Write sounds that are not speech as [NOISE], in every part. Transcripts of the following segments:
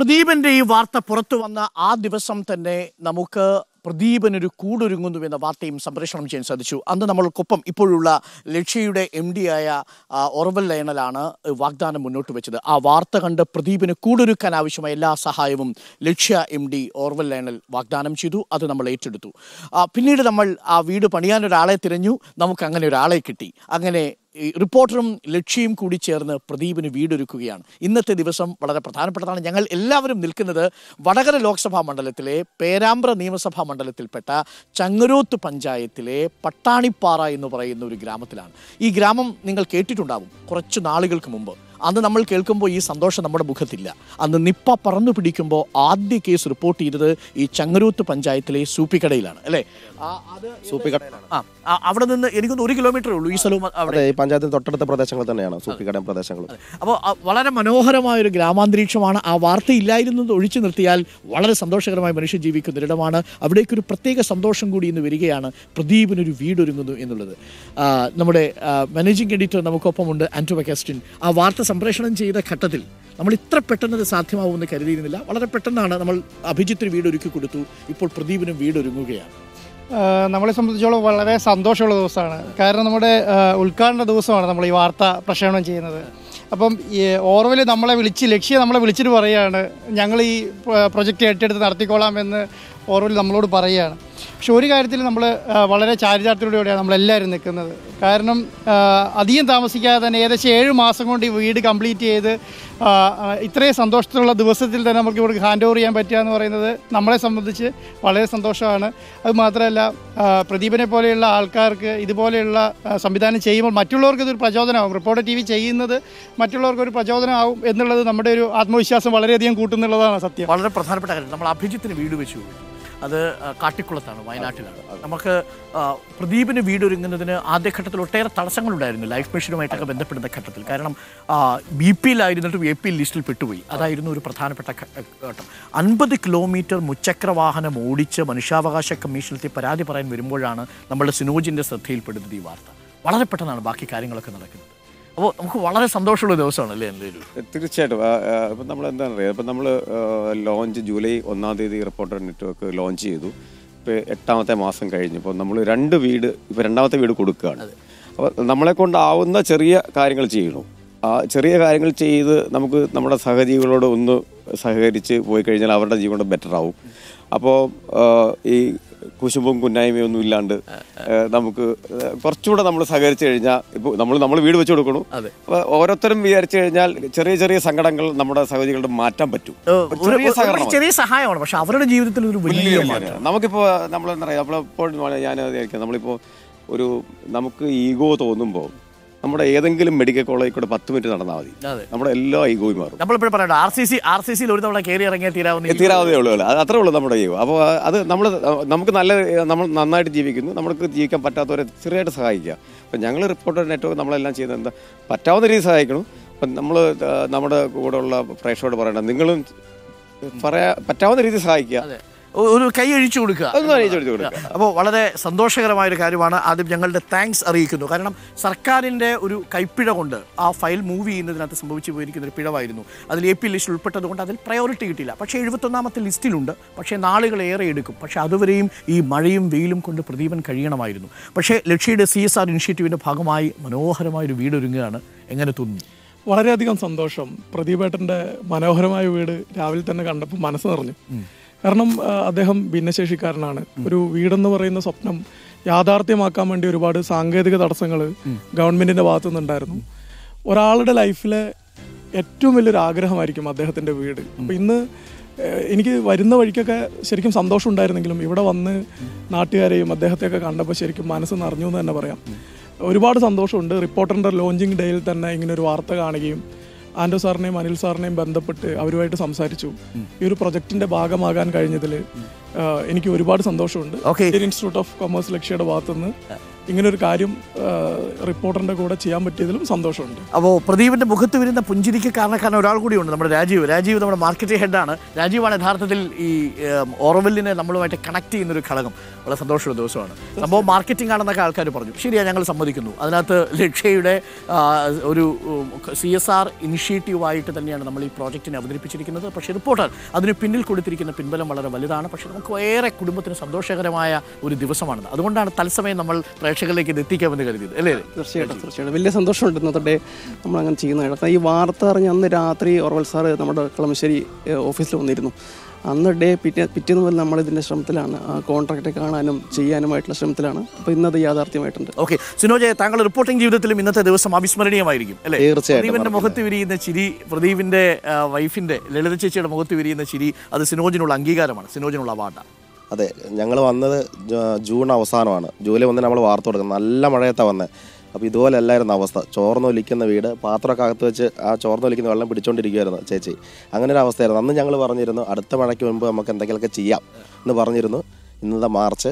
പ്രദീപന്റെ ഈ വാർത്ത പുറത്തു വന്ന ആ ദിവസം തന്നെ നമുക്ക് പ്രദീപനൊരു കൂടൊരുങ്ങുന്നു എന്ന വാർത്തയും സംപ്രേഷണം ചെയ്യാൻ സാധിച്ചു. അന്ന് നമ്മൾക്കൊപ്പം ഇപ്പോഴുള്ള ലക്ഷ്യയുടെ എം ഡി ആയ ഓർവൽ ലയണലാണ് വാഗ്ദാനം മുന്നോട്ട് വെച്ചത്. ആ വാർത്ത കണ്ട് പ്രദീപിന് കൂടൊരുക്കാൻ ആവശ്യമായ എല്ലാ സഹായവും Lakshya M D Orwell Lionel വാഗ്ദാനം ചെയ്തു. അത് നമ്മൾ ഏറ്റെടുത്തു. പിന്നീട് നമ്മൾ ആ വീട് പണിയാൻ ഒരാളെ തിരഞ്ഞു. നമുക്ക് അങ്ങനെ ഒരാളെ കിട്ടി. അങ്ങനെ റിപ്പോർട്ടറും ലക്ഷ്യയും കൂടി ചേർന്ന് പ്രദീപിന് വീടൊരുക്കുകയാണ്. ഇന്നത്തെ ദിവസം വളരെ പ്രധാനപ്പെട്ടതാണ്. ഞങ്ങൾ എല്ലാവരും നിൽക്കുന്നത് വടകര ലോക്സഭാ മണ്ഡലത്തിലെ പേരാമ്പ്ര നിയമസഭാ മണ്ഡലത്തിൽപ്പെട്ട ചങ്ങരോത്ത് പഞ്ചായത്തിലെ പട്ടാണിപ്പാറ എന്ന് പറയുന്ന ഒരു ഗ്രാമത്തിലാണ്. ഈ ഗ്രാമം നിങ്ങൾ കേട്ടിട്ടുണ്ടാവും. കുറച്ച് നാളുകൾക്ക് മുമ്പ്. അന്ന് നമ്മൾ കേൾക്കുമ്പോൾ ഈ സന്തോഷം നമ്മുടെ മുഖത്തില്ല. അന്ന് നിപ്പ പറന്നു പിടിക്കുമ്പോൾ ആദ്യ കേസ് റിപ്പോർട്ട് ചെയ്തത് ഈ ചങ്ങരൂത്ത് പഞ്ചായത്തിലെ സൂപ്പിക്കടയിലാണ് അല്ലേ? അത് സൂപ്പിക്കടയിലാണ് ആ അവിടെ നിന്ന് എനിക്കൊന്ന് ഒരു കിലോമീറ്റർ ഉള്ളൂ ഈ സ്ഥലവും അവിടെ. ഈ പഞ്ചായത്തിന് തൊട്ടടുത്ത പ്രദേശങ്ങൾ തന്നെയാണ് സൂപ്പിക്കട പ്രദേശങ്ങൾ അപ്പോൾ വളരെ മനോഹരമായ ഒരു ഗ്രാമാന്തരീക്ഷമാണ്. ആ വാർത്ത ഇല്ലായിരുന്നത് ഒഴിച്ചു നിർത്തിയാൽ വളരെ സന്തോഷകരമായി മനുഷ്യൻ ജീവിക്കുന്ന ഒരിടമാണ്. അവിടേക്കൊരു പ്രത്യേക സന്തോഷം കൂടി ഇന്ന് വരികയാണ്. പ്രദീപിനൊരു വീടൊരുങ്ങുന്നു എന്നുള്ളത്. നമ്മുടെ മാനേജിംഗ് എഡിറ്റർ നമുക്കൊപ്പമുണ്ട് ആന്റോ വെക്കാസ്റ്റിൻ ആ വാർത്ത സംപ്രേഷണം ചെയ്ത ഘട്ടത്തിൽ നമ്മൾ ഇത്ര പെട്ടെന്ന് സാധ്യമാവുമെന്ന് കരുതിയിരുന്നില്ല. വളരെ പെട്ടെന്നാണ് നമ്മൾ അഭിജിത്തിന് വീട് ഒരുക്കി കൊടുത്തു. ഇപ്പോൾ പ്രദീപിനും വീടൊരുങ്ങുകയാണ്. നമ്മളെ സംബന്ധിച്ചോളം വളരെ സന്തോഷമുള്ള ദിവസമാണ്. കാരണം നമ്മുടെ ഉദ്ഘാടന ദിവസമാണ് നമ്മൾ ഈ വാർത്ത പ്രക്ഷേപണം ചെയ്യുന്നത്. അപ്പം ഈ ഓർവൽ നമ്മളെ വിളിച്ച് ലക്ഷ്യം നമ്മളെ വിളിച്ചിട്ട് പറയുകയാണ് ഞങ്ങൾ ഈ പ്രൊജക്റ്റ് ഏറ്റെടുത്ത് നടത്തിക്കോളാം എന്ന് ഓർവൽ നമ്മളോട് പറയുകയാണ് പക്ഷെ ഒരു കാര്യത്തിൽ നമ്മൾ വളരെ ചാരിതാർത്ഥ്യത്തോടെയാണ് നമ്മളെല്ലാവരും നിൽക്കുന്നത്. കാരണം അധികം താമസിക്കാതെ തന്നെ ഏകദേശം ഏഴ് മാസം കൊണ്ട് ഈ വീട് കംപ്ലീറ്റ് ചെയ്ത് ഇത്രയും സന്തോഷത്തിലുള്ള ദിവസത്തിൽ തന്നെ നമുക്ക് ഇവിടെ ഹാൻഡ് ഓവർ ചെയ്യാൻ പറ്റുക എന്ന് പറയുന്നത് നമ്മളെ സംബന്ധിച്ച് വളരെ സന്തോഷമാണ്. അത് മാത്രമല്ല പ്രദീപനെ പോലെയുള്ള ആൾക്കാർക്ക് ഇതുപോലെയുള്ള സംവിധാനം ചെയ്യുമ്പോൾ മറ്റുള്ളവർക്ക് ഇതൊരു പ്രചോദനമാകും. റിപ്പോർട്ടർ ടി വി ചെയ്യുന്നത് മറ്റുള്ളവർക്ക് ഒരു പ്രചോദനമാകും എന്നുള്ളത് നമ്മുടെ ഒരു ആത്മവിശ്വാസം വളരെയധികം കൂട്ടുന്നുള്ളതാണ് സത്യം. വളരെ പ്രധാനപ്പെട്ട കാര്യം. നമ്മൾ അഭിജിത്തിന് വീട് വെച്ചു. അത് കാട്ടിക്കുളത്താണ് വയനാട്ടിലാണ്. നമുക്ക് പ്രദീപിന് വീടൊരുങ്ങുന്നതിന് ആദ്യഘട്ടത്തിൽ ഒട്ടേറെ തടസ്സങ്ങളുണ്ടായിരുന്നു ലൈഫ് മിഷനുമായിട്ടൊക്കെ ബന്ധപ്പെടുന്ന ഘട്ടത്തിൽ. കാരണം ബി പിയിലായിരുന്നിട്ടും എ പി ലിസ്റ്റിൽ പെട്ടുപോയി. അതായിരുന്നു ഒരു പ്രധാനപ്പെട്ട ഘട്ടം. അൻപത് കിലോമീറ്റർ മുച്ചക്രവാഹനം ഓടിച്ച് മനുഷ്യാവകാശ കമ്മീഷനിലെത്തി പരാതി പറയാൻ വരുമ്പോഴാണ് നമ്മുടെ സിനോജിന്റെ ശ്രദ്ധയിൽപ്പെടുന്നത് ഈ വാർത്ത. വളരെ പെട്ടെന്നാണ് ബാക്കി കാര്യങ്ങളൊക്കെ നടക്കുന്നത്. അപ്പോൾ നമുക്ക് വളരെ സന്തോഷമുള്ള ദിവസമാണ് അല്ലേ എന്തെങ്കിലും തീർച്ചയായിട്ടും. ഇപ്പം നമ്മൾ എന്താണ് പറയുക ഇപ്പം നമ്മൾ ലോഞ്ച് ജൂലൈ ഒന്നാം തീയതി റിപ്പോർട്ടർ നെറ്റ്വർക്ക് ലോഞ്ച് ചെയ്തു. ഇപ്പോൾ എട്ടാമത്തെ മാസം കഴിഞ്ഞു. ഇപ്പോൾ നമ്മൾ രണ്ട് വീട് ഇപ്പോൾ രണ്ടാമത്തെ വീട് കൊടുക്കുകയാണ്. അപ്പോൾ നമ്മളെ കൊണ്ടാവുന്ന ചെറിയ കാര്യങ്ങൾ ചെയ്യണം. ആ ചെറിയ കാര്യങ്ങൾ ചെയ്ത് നമുക്ക് നമ്മുടെ സഹജീവികളോട് ഒന്ന് സഹകരിച്ച് പോയി കഴിഞ്ഞാൽ അവരുടെ ജീവിതം ബെറ്റർ ആവും. അപ്പോൾ ഈ കുശുമ്പും കുന്നായ്മയും ഒന്നും ഇല്ലാണ്ട് നമുക്ക് കുറച്ചുകൂടെ നമ്മൾ സഹകരിച്ചു കഴിഞ്ഞാൽ ഇപ്പോൾ നമ്മൾ നമ്മൾ വീട് വെച്ച് കൊടുക്കണു. ഓരോരുത്തരും വിചാരിച്ചു കഴിഞ്ഞാൽ ചെറിയ ചെറിയ സങ്കടങ്ങൾ നമ്മുടെ സഹോദരികളുടെ മാറ്റാൻ പറ്റും. ചെറിയ സഹായമാണ് പക്ഷെ അവരുടെ ജീവിതത്തിൽ ഒരു വലിയ മാറ്റം. നമുക്കിപ്പോൾ നമ്മൾ എന്താ പറയുക നമ്മളെപ്പോഴും ഞാൻ വിചാരിക്കാം. നമ്മളിപ്പോൾ ഒരു നമുക്ക് ഈഗോ തോന്നുമ്പോൾ നമ്മുടെ ഏതെങ്കിലും മെഡിക്കൽ കോളേജിൽ കൂടെ പത്ത് മിനിറ്റ് നടന്നാൽ മതി. നമ്മുടെ എല്ലാ ഈഗോയും മാറും. നമ്മളിപ്പോഴും പറയണ്ട R C C R C സിയിൽ ഒരു തവണ കയറി ഇറങ്ങിയാൽ തീരാവുന്ന തീരാവുന്നേ ഉള്ളൂ അല്ല? അത് അത്രേ ഉള്ളൂ നമ്മുടെ ഈഗോ. അപ്പോൾ അത് നമ്മൾ നമുക്ക് നല്ല നമ്മൾ നന്നായിട്ട് ജീവിക്കുന്നു നമുക്ക് ജീവിക്കാൻ പറ്റാത്തവരെ ചെറിയായിട്ട് സഹായിക്കുക. അപ്പം ഞങ്ങൾ റിപ്പോർട്ടർ നെറ്റ്വർക്ക് നമ്മളെല്ലാം ചെയ്യുന്നത് എന്താ? പറ്റാവുന്ന രീതിയിൽ സഹായിക്കണം. അപ്പം നമ്മൾ നമ്മുടെ കൂടെയുള്ള പ്രേക്ഷകരോട് പറയണം നിങ്ങളും പറയാ പറ്റാവുന്ന രീതിയിൽ സഹായിക്കുക. ഒരു കൈ അഴിച്ചു കൊടുക്കുക. അപ്പോൾ വളരെ സന്തോഷകരമായ ഒരു കാര്യമാണ് ആദ്യം ഞങ്ങളുടെ താങ്ക്സ് അറിയിക്കുന്നു. കാരണം സർക്കാരിന്റെ ഒരു കൈപ്പിഴ കൊണ്ട് ആ ഫയൽ മൂവ് ചെയ്യുന്നതിനകത്ത് സംഭവിച്ചു പോയിരിക്കുന്ന ഒരു പിഴവായിരുന്നു. അതിൽ എ പി ലിസ്റ്റിൽ ഉൾപ്പെട്ടതുകൊണ്ട് അതിൽ പ്രയോറിറ്റി കിട്ടില്ല പക്ഷേ എഴുപത്തൊന്നാമത്തെ ലിസ്റ്റിലുണ്ട്. പക്ഷേ നാളുകൾ ഏറെ എടുക്കും. പക്ഷേ അതുവരെയും ഈ മഴയും വെയിലും കൊണ്ട് പ്രദീപൻ കഴിയണമായിരുന്നു. പക്ഷേ ലക്ഷ്യയുടെ സി എസ് ആർ ഇനിഷ്യേറ്റീവിന്റെ ഭാഗമായി മനോഹരമായ ഒരു വീടൊരുങ്ങുകയാണ്. എങ്ങനെ തോന്നുന്നു? വളരെയധികം സന്തോഷം. പ്രദീപേട്ടന്റെ മനോഹരമായ വീട് രാവിലെ തന്നെ കണ്ടപ്പോൾ മനസ്സ് നിറഞ്ഞു. കാരണം അദ്ദേഹം ഭിന്നശേഷിക്കാരനാണ്. ഒരു വീടെന്ന് പറയുന്ന സ്വപ്നം യാഥാർത്ഥ്യമാക്കാൻ വേണ്ടി ഒരുപാട് സാങ്കേതിക തടസ്സങ്ങൾ ഗവൺമെന്റിന്റെ ഭാഗത്തു നിന്നുണ്ടായിരുന്നു ഒരാളുടെ ലൈഫിലെ ഏറ്റവും വലിയൊരു ആഗ്രഹമായിരിക്കും അദ്ദേഹത്തിന്റെ വീട്. അപ്പൊ ഇന്ന് എനിക്ക് വരുന്ന വഴിക്കൊക്കെ ശരിക്കും സന്തോഷം ഉണ്ടായിരുന്നെങ്കിലും ഇവിടെ വന്ന് നാട്ടുകാരെയും അദ്ദേഹത്തെയൊക്കെ കണ്ടപ്പോൾ ശരിക്കും മനസ്സ് നിറഞ്ഞു എന്ന് തന്നെ പറയാം. ഒരുപാട് സന്തോഷമുണ്ട്. റിപ്പോർട്ടറിന്റെ ലോഞ്ചിങ് ഡേയിൽ തന്നെ ഇങ്ങനെ ഒരു വാർത്ത കാണുകയും ആൻഡോ സാറിനെയും അനിൽ സാറിനെയും ബന്ധപ്പെട്ട് അവരുമായിട്ട് സംസാരിച്ചു. ഈ ഒരു പ്രൊജക്ടിന്റെ ഭാഗമാകാൻ കഴിഞ്ഞതിൽ എനിക്ക് ഒരുപാട് സന്തോഷമുണ്ട്. ഇൻസ്റ്റിറ്റ്യൂട്ട് ഓഫ് കൊമേഴ്സ് ലക്ഷ്യയുടെ ഭാഗത്തുനിന്ന്. ഇങ്ങനൊരു കാര്യം റിപ്പോർട്ടറിന്റെ കൂടെ ചെയ്യാൻ പറ്റിയതിലും സന്തോഷമുണ്ട്. അപ്പോൾ പ്രദീപിന്റെ മുഖത്ത് വരുന്ന പുഞ്ചിരിക്ക് കാരണക്കാരൻ ഒരാൾ കൂടിയുണ്ട് നമ്മുടെ രാജീവ്. രാജീവ് നമ്മുടെ മാർക്കറ്റിംഗ് ഹെഡാണ് രാജീവാണ് യഥാർത്ഥത്തിൽ ഈ ഓറവെല്ലിനെ നമ്മളുമായിട്ട് കണക്ട് ചെയ്യുന്ന ഒരു ഘടകം. വളരെ സന്തോഷമുള്ള ദിവസമാണ്. സംഭവം മാർക്കറ്റിംഗ് ആണെന്നൊക്കെ ആൾക്കാർ പറഞ്ഞു. ശരിയാണ് ഞങ്ങൾ സമ്മതിക്കുന്നു. അതിനകത്ത് ലക്ഷ്യയുടെ ഒരു സി എസ് ആർ ഇനിഷ്യേറ്റീവായിട്ട് തന്നെയാണ് നമ്മൾ ഈ പ്രോജക്റ്റിനെ അവതരിപ്പിച്ചിരിക്കുന്നത്. പക്ഷേ റിപ്പോർട്ടർ അതിന് പിന്നിൽ കൊടുത്തിരിക്കുന്ന പിൻബലം വളരെ വലുതാണ്. പക്ഷേ നമുക്ക് ഏറെ കുടുംബത്തിന് സന്തോഷകരമായ ഒരു ദിവസമാണ് അതുകൊണ്ടാണ് തത്സമയം നമ്മൾ പ്രേക്ഷകരിലേക്ക് ഇത് എത്തിക്കാമെന്ന് കരുതിയത്. അല്ലേ? തീർച്ചയായിട്ടും തീർച്ചയായിട്ടും. വലിയ സന്തോഷമുണ്ട് ഇന്നത്തെ ഡേ നമ്മൾ അങ്ങനെ ചെയ്യുന്നത് കാരണം ഈ വാർത്ത അറിഞ്ഞ് അന്ന് രാത്രി ഓർവൽ സാറ് നമ്മുടെ കളമശ്ശേരി ഓഫീസിൽ വന്നിരുന്നു. അന്ന് ഡേ പിറ്റേ പിറ്റേന്ന് മുതൽ നമ്മൾ ഇതിന്റെ ശ്രമത്തിലാണ്. കോൺട്രാക്റ്റ് കാണാനും ചെയ്യാനുമായിട്ടുള്ള ശ്രമത്തിലാണ്. അപ്പോൾ ഇന്നത് യാഥാർത്ഥ്യമായിട്ടുണ്ട്. ഓക്കെ. സിനോജ് താങ്കൾ റിപ്പോർട്ടിംഗ് ജീവിതത്തിലും ഇന്നത്തെ ദിവസം അവിസ്മരണീയമായിരിക്കും അല്ലേ? പ്രദീപിന്റെ മുഖത്ത് വിരിയുന്ന ചിരി പ്രദീപിന്റെ വൈഫിന്റെ വൈഫിന്റെ ലളിത ചേച്ചിയുടെ മുഖത്ത് വിരിയുന്ന ചിരി അത് സിനോജിനുള്ള അംഗീകാരമാണ് സിനോജിനുള്ള അവാർഡാണ്. അതെ ഞങ്ങൾ വന്നത് ജൂൺ അവസാനമാണ്. ജൂലൈ ഒന്നിന് നമ്മൾ വാർത്ത കൊടുക്കുന്നത്. നല്ല മഴയത്താണ് വന്നത് അപ്പോൾ ഇതുപോലെ അല്ലായിരുന്നു അവസ്ഥ. ചോർന്നൊലിക്കുന്ന വീട് പാത്രമൊക്കെ അകത്ത് വെച്ച് ആ ചോർന്നൊലിക്കുന്ന വെള്ളം പിടിച്ചോണ്ടിരിക്കുമായിരുന്നു ചേച്ചി. അങ്ങനെ ഒരു അവസ്ഥയായിരുന്നു അന്ന് ഞങ്ങൾ പറഞ്ഞിരുന്നു അടുത്ത മഴയ്ക്ക് മുമ്പ് നമുക്ക് എന്തെങ്കിലുമൊക്കെ ചെയ്യാം എന്ന് പറഞ്ഞിരുന്നു. ഇന്നത്തെ മാർച്ച്.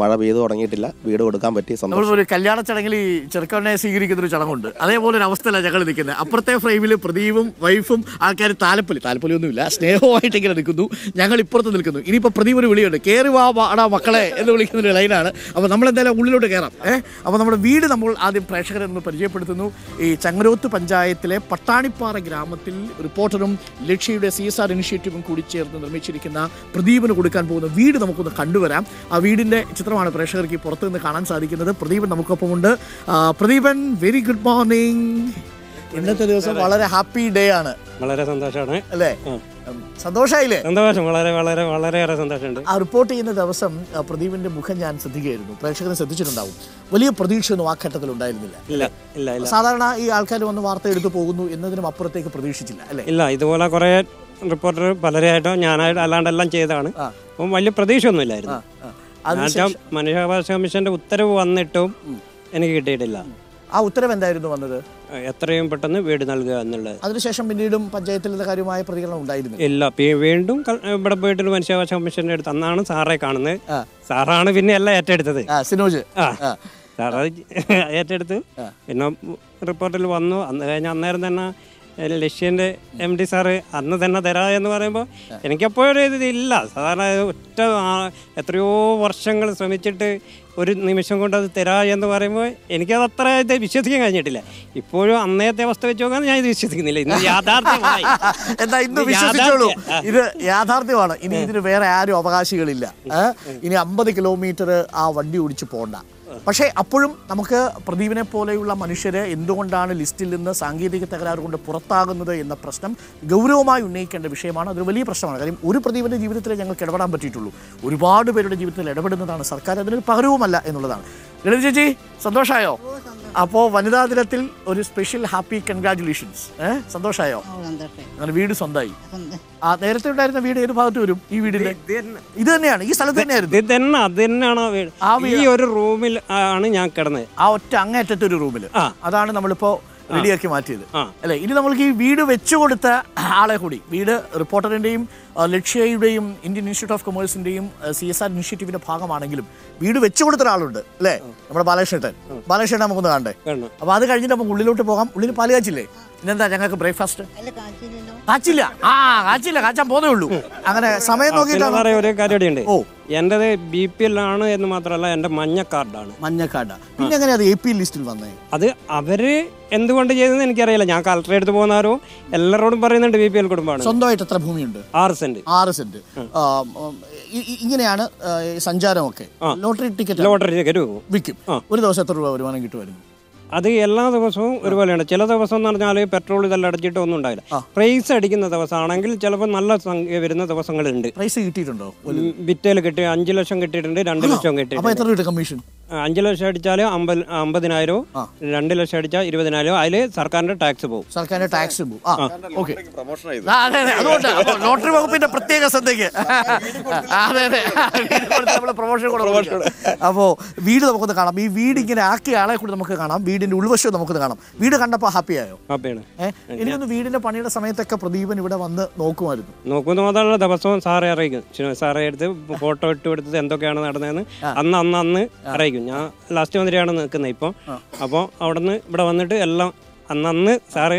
മഴ പെയ്തു തുടങ്ങിയിട്ടില്ല. വീട് കൊടുക്കാൻ പറ്റി. ഒരു കല്യാണ ചടങ്ങിൽ ഈ ചെറുക്കണ്ണെ സ്വീകരിക്കുന്ന ഒരു ചടങ്ങുണ്ട്. അതേപോലെ ഒരു അവസ്ഥയിലാണ് ഞങ്ങൾ നിൽക്കുന്നത് അപ്പുറത്തെ ഫ്രെയിമിൽ പ്രദീപും വൈഫും ആൾക്കാർ താലപ്പൊലി. താലപ്പൊലിയൊന്നുമില്ല. സ്നേഹമായിട്ട് ഇങ്ങനെ നിൽക്കുന്നു. ഞങ്ങൾ ഇപ്പുറത്ത് നിൽക്കുന്നു. ഇനിയിപ്പോൾ പ്രദീപ് ഒരു വിളിയുണ്ട്. കയറി വാ വാടാ മക്കളെ എന്ന് വിളിക്കുന്ന ഒരു ലൈനാണ്. അപ്പോൾ നമ്മൾ എന്തായാലും ഉള്ളിലോട്ട് കയറാം ഏഹ് അപ്പോൾ നമ്മുടെ വീട് നമ്മൾ ആദ്യം പ്രേക്ഷകരെ നമ്മൾ പരിചയപ്പെടുത്തുന്നു. ഈ ചങ്ങരോത്ത് പഞ്ചായത്തിലെ പട്ടാണിപ്പാറ ഗ്രാമത്തിൽ റിപ്പോർട്ടറും ലക്ഷ്യയുടെ സി എസ് ആർ ഇനിഷ്യേറ്റീവും കൂടി ചേർന്ന് നിർമ്മിച്ചിരിക്കുന്ന പ്രദീപിന് കൊടുക്കാൻ പോകുന്ന വീട് നമുക്കൊന്ന് കണ്ടുവരാം. ആ വീടിന്റെ ചിത്രമാണ് പ്രേക്ഷകർക്ക് പുറത്തു നിന്ന് കാണാൻ സാധിക്കുന്നത്. പ്രദീപൻ നമുക്കൊപ്പമുണ്ട്. പ്രദീപൻ വെരി ഗുഡ് മോർണിംഗ് ഇന്നത്തെ ദിവസം വളരെ ഹാപ്പി ഡേ ആണ്. വളരെ സന്തോഷമാണ്. അല്ലേ? സന്തോഷമായില്ലേ സന്തോഷം. വളരെ വളരെ വളരെയേറെ സന്തോഷമുണ്ട്. ആ റിപ്പോർട്ട് ചെയ്യുന്ന ദിവസം പ്രദീപിന്റെ മുഖം ഞാൻ ശ്രദ്ധിക്കുകയായിരുന്നു. പ്രേക്ഷകരെ ശ്രദ്ധിച്ചിട്ടുണ്ടാവും. വലിയ പ്രതീക്ഷയൊന്നും ആ ഘട്ടത്തിൽ ഉണ്ടായിരുന്നില്ല. ഇല്ല ഇല്ല സാധാരണ ഈ ആൾക്കാർ വന്ന് വാർത്ത എടുത്തു പോകുന്നു എന്നതിനും അപ്പുറത്തേക്ക് പ്രതീക്ഷിച്ചില്ല അല്ലേ? ഇല്ല ഇതുപോലെ കുറേ റിപ്പോർട്ടർ പലരെയായിട്ടോ ഞാനായിട്ട് അല്ലാണ്ടെല്ലാം ചെയ്തതാണ്. അപ്പം വലിയ പ്രതീക്ഷയൊന്നും ഇല്ലായിരുന്നു ആ. അതിനുശേഷം എന്നുവെച്ചാൽ മനുഷ്യാവകാശ കമ്മീഷന്റെ ഉത്തരവ് വന്നിട്ടും എനിക്ക് കിട്ടിയിട്ടില്ല. ആ ഉത്തരവ് എന്തായിരുന്നു വന്നത്? എത്രയും പെട്ടെന്ന് വീട് നൽകുക എന്നുള്ളത്. അതിനുശേഷം പിന്നീടും പഞ്ചായത്തിൽ കാര്യമായ പ്രതികരണം ഉണ്ടായിരുന്നു ഇല്ല വീണ്ടും ഇവിടെ പോയിട്ട് മനുഷ്യാവകാശ കമ്മീഷന്റെ അടുത്ത് അന്നാണ് സാറെ കാണുന്നത്. സാറാണ് [LAUGHS] പിന്നെ എല്ലാം ഏറ്റെടുത്തത് സിനോജ്. സാറ് ഏറ്റെടുത്ത്. പിന്നെ റിപ്പോർട്ടിൽ വന്നു. അന്ന് കഴിഞ്ഞ അന്നേരം തന്നെ ലക്ഷ്യന്റെ എം ഡി സാറ് അന്ന് തന്നെ തരാ എന്ന് പറയുമ്പോൾ എനിക്കപ്പോഴൊരു ഇത് ഇല്ല. സാധാരണ ഒറ്റ എത്രയോ വർഷങ്ങൾ ശ്രമിച്ചിട്ട് ഒരു നിമിഷം കൊണ്ട് അത് തരാ എന്ന് പറയുമ്പോൾ എനിക്കത് അത്ര ഇത് വിശ്വസിക്കാൻ കഴിഞ്ഞിട്ടില്ല. ഇപ്പോഴും അന്നേത്തെ അവസ്ഥ വെച്ച് നോക്കാൻ ഞാൻ ഇത് വിശ്വസിക്കുന്നില്ല. ഇന്ന് യാഥാർത്ഥ്യമായി. [LAUGHS] എന്താ ഇന്ന് ഇത് വിശ്വസിച്ചോളൂ. ഇത് യാഥാർത്ഥ്യമാണ്. ഇനി ഇതിന് വേറെ ആരും അവകാശികളില്ല. ഇനി അമ്പത് കിലോമീറ്റർ ആ വണ്ടി ഓടിച്ച് പോണ്ട. പക്ഷേ അപ്പോഴും നമുക്ക് പ്രദീപിനെ പോലെയുള്ള മനുഷ്യരെ എന്തുകൊണ്ടാണ് ലിസ്റ്റിൽ നിന്ന് സാങ്കേതിക തകരാറ് കൊണ്ട് പുറത്താകുന്നത് എന്ന പ്രശ്നം ഗൗരവമായി ഉന്നയിക്കേണ്ട വിഷയമാണ്. അതൊരു വലിയ പ്രശ്നമാണ്. കാര്യം ഒരു പ്രദീപിന്റെ ജീവിതത്തിൽ ഞങ്ങൾക്ക് ഇടപെടാൻ പറ്റിയിട്ടുള്ളൂ. ഒരുപാട് പേരുടെ ജീവിതത്തിൽ ഇടപെടുന്നതാണ് സർക്കാർ. അതിനൊരു പകരവുമല്ല എന്നുള്ളതാണ്. ലളിത ചേച്ചി സന്തോഷമായോ അപ്പോൾ വനിതാ ദിനത്തിൽ ഒരു സ്പെഷ്യൽ ഹാപ്പി കൺഗ്രാറ്റുലേഷൻസ് ഏഹ് സന്തോഷമായോ അങ്ങനെ വീട് സ്വന്തമായി ആ നേരത്തെ ഉണ്ടായിരുന്ന വീട് ഏത് ഭാഗത്ത് വരും ഈ വീടിന്റെ? ഇത് തന്നെയാണ്. ഈ സ്ഥലത്ത് തന്നെയായിരുന്നു. ഇത് തന്നെ അത് തന്നെയാണ് ആ വീട്. ഈ ഒരു റൂമിൽ ആണ് ഞാൻ കിടന്നത്. ആ ഒറ്റ അങ്ങേറ്റത്തെ ഒരു റൂമിൽ അതാണ് നമ്മളിപ്പോ റെഡിയാക്കി മാറ്റിയത്. അല്ലേ? ഇനി നമ്മൾക്ക് ഈ വീട് വെച്ചു കൊടുത്ത ആളെ കൂടി വീട് റിപ്പോർട്ടറിന്റെയും ലക്ഷ്യയുടെയും ഇന്ത്യൻ ഇൻസ്റ്റിറ്റ്യൂട്ട് ഓഫ് കൊമേഴ്സിന്റെയും സി എസ് ആർ ഇനിഷ്യേറ്റീവിന്റെ ഭാഗമാണെങ്കിലും വീട് വെച്ചു കൊടുത്ത ഒരാളുണ്ട് അല്ലേ? നമ്മുടെ ബാലകൃഷ്ണൻ. ബാലകൃഷ്ണൻ നമുക്കൊന്ന് കാണണ്ടേ? അപ്പോൾ അപ്പൊ അത് കഴിഞ്ഞിട്ട് നമുക്ക് ഉള്ളിലോട്ട് പോകാം. ഉള്ളിൽ പാൽ കാച്ചില്ലേ ഇന്നെന്താ ഞങ്ങൾക്ക് ബ്രേക്ക്ഫാസ്റ്റ്? കാച്ചില്ല. ആ കാച്ചില്ല. കാച്ചാൻ പോതേ ഉള്ളൂ. അങ്ങനെ സമയം നോക്കിയിട്ട് നോക്കിയിട്ടാണ് ഒരു കാര്യം ഓ. എന്റേത് ബി പി എൽ ആണ് എന്ന് മാത്രമല്ല എന്റെ മഞ്ഞ കാർഡാണ്. മഞ്ഞ പിന്നെ എങ്ങനെയാ അത് എ പി ലിസ്റ്റിൽ വന്നത് അത് അവർ എന്തുകൊണ്ട് ചെയ്തെന്ന് എനിക്കറിയില്ല. ഞാൻ കളക്ടറെ എടുത്ത് പോകുന്നവരോ എല്ലാവരോടും പറയുന്നുണ്ട് ബി പി എൽ കുടുംബമാണ്. സ്വന്തമായിട്ട് എത്ര ഭൂമിയുണ്ട്? ആറ് സെന്റ്. ആറ് സെന്റ്. ഇങ്ങനെയാണ് സഞ്ചാരമൊക്കെ. ലോട്ടറി ടിക്കറ്റ് ലോട്ടറി ടിക്കറ്റ് വിൽക്കും. ഒരു ദിവസം എത്ര രൂപ വരുമാനം കിട്ടുമായിരുന്നു? അത് എല്ലാ ദിവസവും ഒരുപോലെയാണ് ചില ദിവസം എന്ന് പറഞ്ഞാൽ പെട്രോൾ ഇതെല്ലാം അടിച്ചിട്ട് ഒന്നും ഉണ്ടാവില്ല. പ്രൈസ് അടിക്കുന്ന ദിവസമാണെങ്കിൽ ചിലപ്പോൾ നല്ല സംഖ്യ വരുന്ന ദിവസങ്ങളുണ്ട്. പ്രൈസ് കിട്ടിയിട്ടുണ്ടോ? വിറ്റയിൽ കിട്ടി അഞ്ച് ലക്ഷം കിട്ടിയിട്ടുണ്ട് രണ്ട് ലക്ഷം കിട്ടിയിട്ടുണ്ട്. കമ്മീഷൻ അഞ്ച് ലക്ഷം അടിച്ചാൽ അമ്പത് അമ്പതിനായിരവും രണ്ട് ലക്ഷം അടിച്ചാൽ ഇരുപതിനായിരവും. അതിൽ സർക്കാരിന്റെ ടാക്സ് പോകും സർക്കാരിന്റെ ടാക്സ് പോകും അതുകൊണ്ട് ലോട്ടറി വകുപ്പിന്റെ പ്രത്യേക ശ്രദ്ധയ്ക്ക്. അതെ അതെ. പ്രൊമോഷൻ വീട് നമുക്കൊന്ന് കാണാം. ഈ വീട് ഇങ്ങനെ ആക്കിയ ആളെ കൂടി നമുക്ക് കാണാം. വീടിന്റെ ഉൾവശവും നമുക്ക് കാണാം. വീട് കണ്ടപ്പോൾ ഹാപ്പിയായോ ആയോ? ഹാപ്പിയാണ് എനിക്കൊന്ന് വീടിന്റെ പണിയുടെ സമയത്തൊക്കെ പ്രദീപൻ ഇവിടെ വന്ന് നോക്കുമായിരുന്നു. നോക്കുന്ന മാത്രമല്ല ദിവസവും സാറേ അറിയിക്കും. സാറേ സാറെ എടുത്ത് ഫോട്ടോ ഇട്ട് എടുത്തത് എന്തൊക്കെയാണ് നടന്നതെന്ന്. അന്ന് അന്ന് അന്ന് അറിയിക്കും. ഞാൻ ലാസ്റ്റ് മന്ത്രിയാണ് നിൽക്കുന്നത് ഇപ്പം. അപ്പോൾ അവിടെ നിന്ന് ഇവിടെ വന്നിട്ട് എല്ലാം അന്ന് അന്ന് സാറ്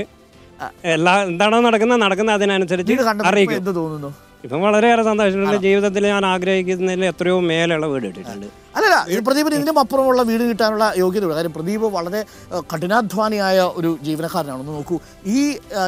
എല്ലാ എന്താണോ നടക്കുന്നത് നടക്കുന്നത് അതിനനുസരിച്ച് അറിയിക്കും. ഇപ്പം വളരെയേറെ സന്തോഷമുണ്ട്. ജീവിതത്തിൽ ഞാൻ ആഗ്രഹിക്കുന്നതിൽ എത്രയോ മേലെയുള്ള വീട് ഇട്ടിട്ടുണ്ട്. അല്ലല്ല ഈ പ്രദീപിന് ഇതിനും അപ്പുറമുള്ള വീട് കിട്ടാനുള്ള യോഗ്യതയുണ്ട്. കാര്യം പ്രദീപ് വളരെ കഠിനാധ്വാനിയായ ഒരു ജീവനക്കാരനാണ്. ഒന്ന് നോക്കൂ ഈ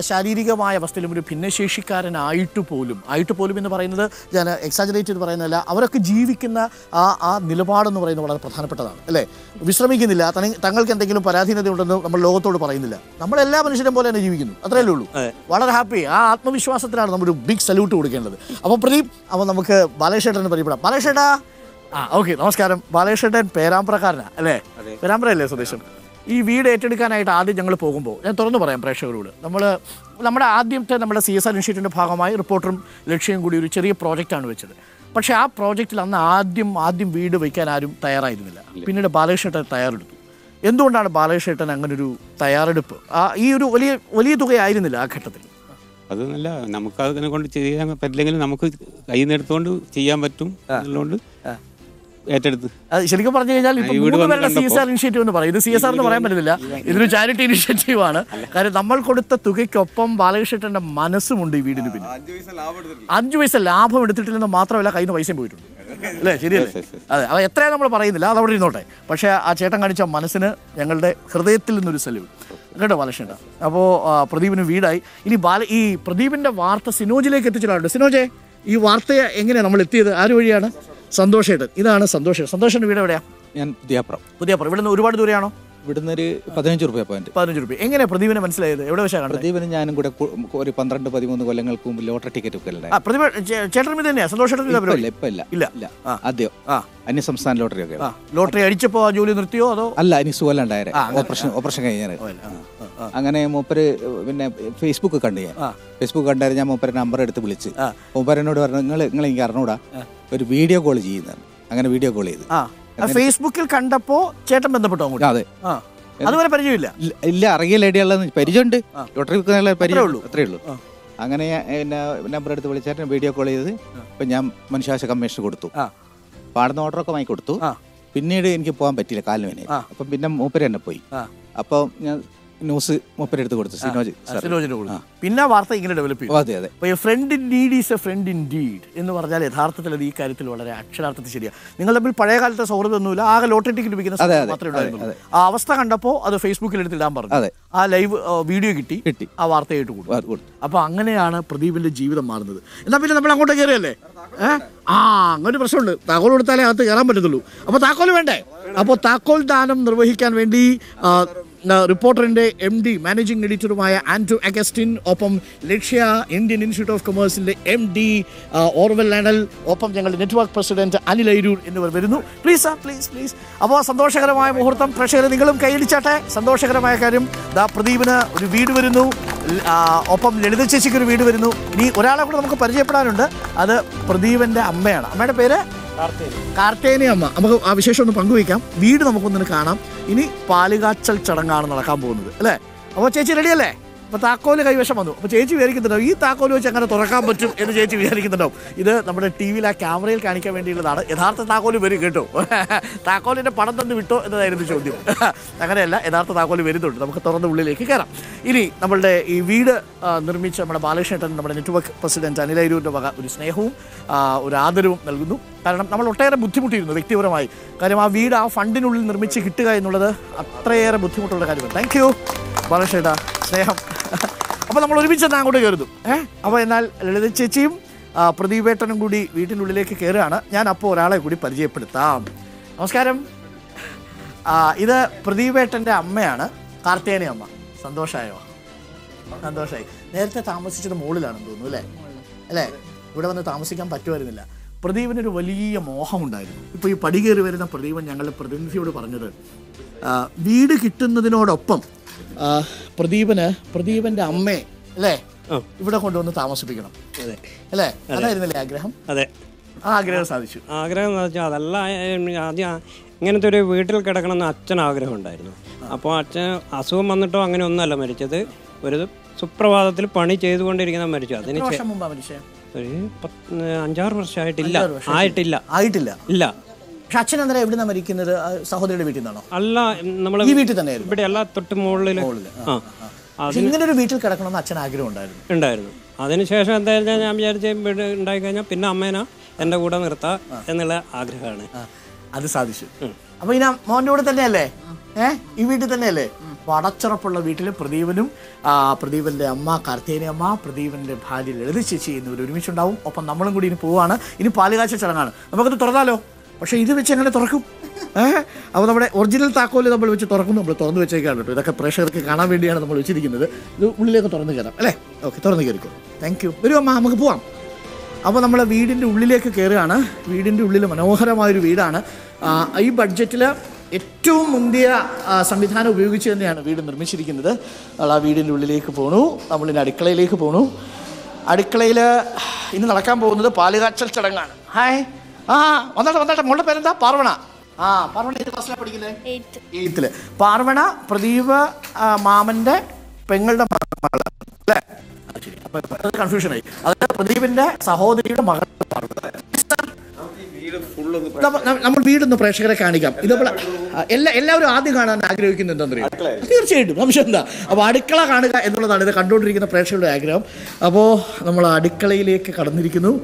ശാരീരികമായ അവസ്ഥയിലും ഒരു ഭിന്നശേഷിക്കാരനായിട്ട് പോലും ആയിട്ട് പോലും എന്ന് പറയുന്നത് ഞാൻ എക്സാജറേറ്റ് ചെയ്ത് പറയുന്നതല്ല അവരൊക്കെ ജീവിക്കുന്ന ആ ആ നിലപാടെന്ന് പറയുന്നത് വളരെ പ്രധാനപ്പെട്ടതാണ്. അല്ലേ? വിശ്രമിക്കുന്നില്ല തങ്ങൾക്ക് എന്തെങ്കിലും പരാധീനത ഉണ്ടെന്ന് നമ്മൾ ലോകത്തോട് പറയുന്നില്ല. നമ്മൾ എല്ലാ മനുഷ്യരും പോലെ തന്നെ ജീവിക്കുന്നു. അത്രയല്ലേ ഉള്ളൂ. വളരെ ഹാപ്പി ആ ആത്മവിശ്വാസത്തിലാണ് നമ്മൾ ബിഗ് സല്യൂട്ട് കൊടുക്കേണ്ടത്. അപ്പോൾ പ്രദീപ് അപ്പോൾ നമുക്ക് ബാലേഷേട്ടനെ പരിചയപ്പെടാം. ബാലേഷേട്ടാ ആ ഓക്കെ നമസ്കാരം. ബാലേഷേട്ടൻ പേരാമ്പ്രക്കാരനാ അല്ലേ? പേരാമ്പ്ര അല്ലേ സ്വദേശം ഈ വീട് ഏറ്റെടുക്കാനായിട്ട് ആദ്യം ഞങ്ങൾ പോകുമ്പോൾ ഞാൻ തുറന്നു പറയാം പ്രേക്ഷകരോട്. നമ്മൾ നമ്മുടെ ആദ്യത്തെ നമ്മുടെ സി എസ് ആർ ഇൻസ്റ്റിറ്റ്യൂട്ടിന്റെ ഭാഗമായി റിപ്പോർട്ടറും ലക്ഷ്യം കൂടി ഒരു ചെറിയ പ്രോജക്റ്റാണ് വെച്ചത്. പക്ഷേ ആ പ്രോജക്റ്റിൽ അന്ന് ആദ്യം ആദ്യം വീട് വയ്ക്കാൻ ആരും തയ്യാറായിരുന്നില്ല. പിന്നീട് ബാലകൃഷ്ണേട്ടൻ തയ്യാറെടുത്തു. എന്തുകൊണ്ടാണ് ബാലകൃഷ്ണേട്ടൻ അങ്ങനെ ഒരു തയ്യാറെടുപ്പ്? ആ ഈ ഒരു വലിയ വലിയ തുകയായിരുന്നില്ല ആ ഘട്ടത്തിൽ. അതൊന്നല്ല നല്ല നമുക്ക് അതിനെ കൊണ്ട് ചെയ്യാൻ പറ്റില്ലെങ്കിലും നമുക്ക് കയ്യിൽ നിന്ന് എടുത്തുകൊണ്ട് ചെയ്യാൻ പറ്റും എന്നുള്ളതുകൊണ്ട് ഏറ്റെടുത്ത്. അത് ശരിക്കും പറഞ്ഞു കഴിഞ്ഞാൽ ഇപ്പൊ മൂന്ന് പേരുടെ സി എസ് ആർ ഇനിഷ്യേറ്റീവ് എന്ന് പറയും. ഇത് സി എസ് ആർ എന്ന് പറയാൻ പറ്റുന്നില്ല ഇതൊരു ചാരിറ്റി ഇനിഷ്യേറ്റീവ് ആണ്. കാര്യം നമ്മൾ കൊടുത്ത തുകയ്ക്കൊപ്പം ബാലകൃഷ്ണന്റെ മനസ്സുമുണ്ട് ഈ വീടിന് പിന്നെ അഞ്ച് പൈസ ലാഭം എടുത്തിട്ടില്ലെന്ന് മാത്രമല്ല കയ്യിൽ നിന്ന് പൈസയും പോയിട്ടുണ്ട്. അല്ലേ? ശരിയല്ലേ? അതെ. അത് എത്രയാ നമ്മൾ പറയുന്നില്ല. അത് അവിടെ ഇരുന്നോട്ടെ. പക്ഷേ ആ ചേട്ടൻ കാണിച്ച മനസ്സിന് ഞങ്ങളുടെ ഹൃദയത്തിൽ നിന്നൊരു സല്യൂട്ട്. കേട്ടോ ബാലകൃഷ്ണ അപ്പോൾ പ്രദീപിന് വീടായി. ഇനി ബാല ഈ പ്രദീപിന്റെ വാർത്ത സിനോജിലേക്ക് എത്തിച്ചിട്ടുണ്ട് സിനോജെ ഈ വാർത്തയെ എങ്ങനെയാണ് നമ്മൾ എത്തിയത്? ആര് വഴിയാണ്? സന്തോഷേട്ടൻ. ഇതാണ് സന്തോഷേട്ടൻ. സന്തോഷന്റെ വീട് എവിടെയാ? ഞാൻ പുതിയാപ്പുറം. പുതിയാപ്പുറം. ഇവിടെ നിന്ന് ഒരുപാട് ദൂരെയാണോ? ഇവിടുന്ന് ഒരു പതിനഞ്ച് റുപ്യ പോയിന്റ് പതിനഞ്ച് റുപ്യ. എങ്ങനെ പ്രദീപിനെ മനസ്സിലായത്? എവിടെ വെച്ചാണ് പ്രദീപിന് ഞാനും കൂടെ ഒരു പന്ത്രണ്ട് പതിമൂന്ന് കൊല്ലങ്ങൾക്ക് മുമ്പ് ലോട്ടറി ടിക്കറ്റ് ഒക്കെ അല്ലേ? പ്രദീപ് ചേ- ചേട്ടൻ ഇത് തന്നെയാ? ഇതാ ഇല്ല. ഇല്ല. ആദ്യം. അന്യ സംസ്ഥാന ലോട്ടറി ഒക്കെ ലോട്ടറി അടിച്ചപ്പോ ആ ജോലി നിർത്തിയോ അതോ? അല്ല ഇനി സുഖം ഉണ്ടായത് ആ, അങ്ങനെ. ഓപ്പറേഷൻ ഓപ്പറേഷൻ കഴിഞ്ഞാൽ. അങ്ങനെ മൂപ്പര് പിന്നെ ഫേസ്ബുക്ക് കണ്ടു ഞാൻ. ഫേസ്ബുക്ക് കണ്ടായിരുന്നു ഞാൻ മൂപ്പരെ നമ്പർ എടുത്ത് വിളിച്ച്. മൂപ്പരനോട് പറഞ്ഞു നിങ്ങൾ നിങ്ങൾ എനിക്ക് അറിഞ്ഞൂടാ ഒരു വീഡിയോ കോൾ ചെയ്യുന്നതാണ്. അങ്ങനെ വീഡിയോ കോൾ ചെയ്ത്. ആ ഫേസ്ബുക്കിൽ കണ്ടപ്പോ ചേട്ടൻ ബന്ധപ്പെട്ടോ അങ്ങോട്ട്? അതെ. അതുവരെ പരിചയമില്ല? ഇല്ല- അറിയില്ല ഐഡിയ പരിചയമുണ്ട്. ലോട്ടറി വിൽക്കുന്ന പരിചയമുള്ളൂ അത്രേ ഉള്ളൂ. അങ്ങനെ പിന്നെ നമ്പർ എടുത്ത് വിളിച്ചാൽ വീഡിയോ കോൾ ചെയ്ത് ഇപ്പൊ ഞാൻ മനുഷ്യാവശ കമ്മീഷൻ കൊടുത്തു. പാടുന്ന ഓർഡറൊക്കെ വാങ്ങി കൊടുത്തു. പിന്നീട് എനിക്ക് പോകാൻ പറ്റില്ല കാലിന് ആ. അപ്പം പിന്നെ മൂപ്പര് തന്നെ പോയി. അപ്പം ഞാൻ ന്യൂസ് മൂപ്പരെടുത്ത് കൊടുത്തു. സിനോജ് സാർ സിനോജിന്റെ കൂടെ പിന്നെ വാർത്ത ഇങ്ങനെ ഡെവലപ്പ് ചെയ്തു. അതെ അതെ. അപ്പോൾ a friend in need is a friend in deed എന്ന് പറഞ്ഞാൽ യഥാർത്ഥത്തിൽ അത് ഈ കാര്യത്തിൽ വളരെ അക്ഷരാർത്ഥത്തിൽ ശരിയാണ് നിങ്ങൾ തമ്മിൽ പഴയ കാലത്തെ സൗഹൃദമൊന്നുമില്ല ആകെ ലോട്ടറി ടിക്കറ്റ് വിൽക്കുന്ന മാത്രമേ ഉണ്ടായിരുന്നു ഉണ്ടായിരുന്നുള്ളൂ. ആ അവസ്ഥ കണ്ടപ്പോൾ അത് ഫേസ്ബുക്കിൽ എടുത്ത് ഇടാൻ പറഞ്ഞു. ആ ലൈവ് വീഡിയോ കിട്ടി. കിട്ടി. ആ വാർത്തയായിട്ട് കൂടും അത് കൊടുത്തു. അപ്പോൾ അങ്ങനെയാണ് പ്രദീപിന്റെ ജീവിതം മാറുന്നത്. എന്നാൽ പിന്നെ നമ്മൾ അങ്ങോട്ട് കയറിയല്ലേ ആ അങ്ങനെ ഒരു പ്രശ്നമുണ്ട്. താക്കോൽ കൊടുത്താലേ അകത്ത് കയറാൻ പറ്റത്തുള്ളൂ. അപ്പോൾ താക്കോൽ വേണ്ടേ? അപ്പോൾ താക്കോൽ ദാനം നിർവഹിക്കാൻ വേണ്ടി റിപ്പോർട്ടറിന്റെ എം ഡി മാനേജിംഗ് എഡിറ്ററുമായ ആൻഡ്രു അഗസ്റ്റിൻ ഒപ്പം ലക്ഷ്യ ഇന്ത്യൻ ഇൻസ്റ്റിറ്റ്യൂട്ട് ഓഫ് കൊമേഴ്സിന്റെ എം ഡി ഓർവൽ ലാനൽ ഒപ്പം ഞങ്ങളുടെ നെറ്റ്വർക്ക് പ്രസിഡന്റ് അനിൽ ഐരൂർ എന്നിവർ വരുന്നു. പ്ലീസ് സാർ പ്ലീസ് പ്ലീസ് അപ്പോൾ സന്തോഷകരമായ മുഹൂർത്തം. പ്രേക്ഷകർ നിങ്ങളും കൈയടിച്ചാട്ടെ. സന്തോഷകരമായ കാര്യം. ദാ പ്രദീപിന് ഒരു വീട് വരുന്നു. ഒപ്പം ലളിത ചേച്ചിക്ക് ഒരു വീട് വരുന്നു. ഇനി ഒരാളെ കൂടെ നമുക്ക് പരിചയപ്പെടാനുണ്ട്. അത് പ്രദീപന്റെ അമ്മയാണ്. അമ്മയുടെ പേര്? കാർത്തേനി. അമ്മ നമുക്ക് ആ വിശേഷം ഒന്ന് പങ്കുവയ്ക്കാം. വീട് നമുക്കൊന്നിന് കാണാം. ഇനി പാലുകാച്ചൽ ചടങ്ങാണ് നടക്കാൻ പോകുന്നത് അല്ലേ? അപ്പോൾ ചേച്ചി റെഡിയല്ലേ അപ്പോൾ താക്കോൽ കൈവശം വന്നു. അപ്പോൾ ചേച്ചി വിചാരിക്കുന്നുണ്ടാവും ഈ താക്കോൽ വെച്ച് അങ്ങനെ തുറക്കാൻ പറ്റും എന്ന് ചേച്ചി വിചാരിക്കുന്നുണ്ടാവും. ഇത് നമ്മുടെ ടി വിയിൽ ആ ക്യാമറയിൽ കാണിക്കാൻ വേണ്ടിയുള്ളതാണ്. യഥാർത്ഥ താക്കോൽ വരും കേട്ടോ. [LAUGHS] താക്കോലിന്റെ പണം തന്നു വിട്ടോ എന്നതായിരുന്നു ചോദ്യം. [LAUGHS] അങ്ങനെയല്ല യഥാർത്ഥ താക്കോൽ വരുന്നുണ്ട്. നമുക്ക് തുറന്ന ഉള്ളിലേക്ക് കയറാം. ഇനി നമ്മളുടെ ഈ വീട് നിർമ്മിച്ച നമ്മുടെ ബാലകൃഷ്ണേട്ടൻ നമ്മുടെ നെറ്റ്വർക്ക് പ്രസിഡന്റ് അനിലൈരൂരിന്റെ വക ഒരു സ്നേഹവും ഒരു ആദരവും നൽകുന്നു. കാരണം നമ്മൾ ഒട്ടേറെ ബുദ്ധിമുട്ടിയിരുന്നു വ്യക്തിപരമായി. കാര്യം ആ വീട് ആ ഫണ്ടിനുള്ളിൽ നിർമ്മിച്ച് കിട്ടുക എന്നുള്ളത് അത്രയേറെ ബുദ്ധിമുട്ടുള്ള കാര്യമാണ് താങ്ക് യു ബാലകൃഷ്ണേട്ടാ സ്നേഹം. അപ്പോൾ നമ്മൾ ഒരുമിച്ച് തന്നെ അങ്ങോട്ട് കയറുന്നു. ഏഹ് അപ്പോൾ എന്നാൽ ലളിത ചേച്ചിയും പ്രദീപേട്ടനും കൂടി വീട്ടിനുള്ളിലേക്ക് കയറുകയാണ്. ഞാൻ അപ്പോൾ ഒരാളെ കൂടി പരിചയപ്പെടുത്താം. നമസ്കാരം. ഇത് പ്രദീപേട്ടന്റെ അമ്മയാണ്. കാർത്തേനി അമ്മ. സന്തോഷമായോ സന്തോഷമായി നേരത്തെ താമസിച്ചത് മുകളിലാണെന്ന് തോന്നുന്നു അല്ലേ? അല്ലേ? ഇവിടെ വന്ന് താമസിക്കാൻ പറ്റുമായിരുന്നില്ല. പ്രദീപിനൊരു വലിയ മോഹമുണ്ടായിരുന്നു. ഇപ്പോൾ ഈ പടി കയറി വരുന്ന പ്രദീപൻ ഞങ്ങളുടെ പ്രതിനിധിയോട് പറഞ്ഞത് വീട് കിട്ടുന്നതിനോടൊപ്പം പ്രദീപന് പ്രദീപന്റെ അമ്മയെ അല്ലേ? ഇവിടെ കൊണ്ടുവന്ന് താമസിപ്പിക്കണം. അതെ. അല്ലേ? അതായിരുന്നല്ലേ ആഗ്രഹം? അതെ. ആഗ്രഹം സാധിച്ചു. ആഗ്രഹം എന്ന് വെച്ചാൽ അതല്ല ആദ്യം ഇങ്ങനത്തെ ഒരു വീട്ടിൽ കിടക്കണമെന്ന് അച്ഛൻ ആഗ്രഹം ഉണ്ടായിരുന്നു അപ്പോൾ അച്ഛൻ അസുഖം വന്നിട്ടോ അങ്ങനെ ഒന്നല്ല മരിച്ചത്. ഒരു സുപ്രഭാതത്തിൽ പണി ചെയ്തുകൊണ്ടിരിക്കുന്ന മരിച്ചു. അതിന് ഒരു അഞ്ചാറ് വർഷമായിട്ടില്ല. ആയിട്ടില്ല. ആയിട്ടില്ല. ഇല്ല. പക്ഷെ അച്ഛൻ അന്നേരം എവിടുന്നാ മരിക്കുന്നത്? സഹോദരിയുടെ വീട്ടിൽ നിന്നാണോ? അല്ല നമ്മൾ ഈ വീട്ടിൽ തന്നെ ഇവിടെ എല്ലാ തൊട്ട് മുകളിൽ ഇങ്ങനെ ഒരു വീട്ടിൽ കിടക്കണമെന്ന് അച്ഛൻ ആഗ്രഹം ഉണ്ടായിരുന്നു. ഉണ്ടായിരുന്നു. അതിനുശേഷം എന്തായാലും ഞാൻ വിചാരിച്ച വീട് ഉണ്ടായി കഴിഞ്ഞാൽ പിന്നെ അമ്മേനെ എന്റെ കൂടെ നിർത്താം എന്നുള്ള ആഗ്രഹമാണ്. അത് സാധിച്ചു. അപ്പൊ ഇനി മോന്റെ കൂടെ തന്നെയല്ലേ? ഏ? ഈ വീട്ടിൽ തന്നെയല്ലേ? പടച്ചുറപ്പുള്ള വീട്ടിലെ വീട്ടിൽ പ്രദീപനും ആ, പ്രദീപന്റെ അമ്മ കാർത്തേനി അമ്മ പ്രദീപന്റെ ഭാര്യ ലളിത ചേച്ചി എന്നിവർ ഒരുമിച്ചുണ്ടാവും. ഒപ്പം നമ്മളും കൂടി ഇനി പോവാണ്. ഇനി പാലുകാച്ച ചടങ്ങാണ്. നമുക്കത് തുറന്നാലോ? പക്ഷെ ഇത് വെച്ച് എങ്ങനെ തുറക്കും? ഏഹ് അപ്പോൾ നമ്മുടെ ഒറിജിനൽ താക്കോൽ നമ്മൾ വെച്ച് തുറക്കും നമ്മൾ തുറന്നു വെച്ചേക്കാണ് കേട്ടോ. ഇതൊക്കെ പ്രേക്ഷകർക്ക് കാണാൻ വേണ്ടിയാണ് നമ്മൾ വെച്ചിരിക്കുന്നത്. ഇത് ഉള്ളിലേക്ക് തുറന്നു കയറാം അല്ലേ? ഓക്കെ തുറന്നു കയറിക്കോ. താങ്ക് യു വരൂ അമ്മ നമുക്ക് പോവാം. അപ്പോൾ നമ്മൾ വീടിന്റെ ഉള്ളിലേക്ക് കയറുകയാണ്. വീടിന്റെ ഉള്ളിൽ മനോഹരമായൊരു വീടാണ്. ഈ ബഡ്ജറ്റിൽ ഏറ്റവും മുന്തിയ സംവിധാനം ഉപയോഗിച്ച് തന്നെയാണ് വീട് നിർമ്മിച്ചിരിക്കുന്നത്. നമ്മൾ ആ വീടിന്റെ ഉള്ളിലേക്ക് പോണു. നമ്മളിന്റെ അടുക്കളയിലേക്ക് പോണു. അടുക്കളയിൽ ഇന്ന് നടക്കാൻ പോകുന്നത് പാലുകാച്ചൽ ചടങ്ങാണ്. ഹായ് ആ വന്നാട്ടെ വന്നാട്ടെ. മോളുടെ പേരെന്താ? പാർവണ. ആ പാർവണ ഏത് ക്ലാസ്സിലാണ് പഠിക്കുന്നത് എയ്ത്തിൽ പാർവണ പ്രദീപ് മാമന്റെ പെങ്ങളുടെ മകൾ അല്ലേ? അത് കൺഫ്യൂഷൻ ആയി. അതായത് പ്രദീപിന്റെ സഹോദരിയുടെ മകൾ നമ്മ- നമ്മ- നമ്മൾ വീടൊന്ന് പ്രേക്ഷകരെ കാണിക്കാം. ഇതേപോലെ എല്ലാ എല്ലാവരും ആദ്യം കാണാൻ ആഗ്രഹിക്കുന്നത് എന്താ തീർച്ചയായിട്ടും. സംശയം എന്താ? അപ്പോൾ അടുക്കള കാണുക എന്നുള്ളതാണ് ഇത് കണ്ടുകൊണ്ടിരിക്കുന്ന പ്രേക്ഷകരുടെ ആഗ്രഹം. അപ്പോൾ നമ്മൾ അടുക്കളയിലേക്ക് കടന്നിരിക്കുന്നു.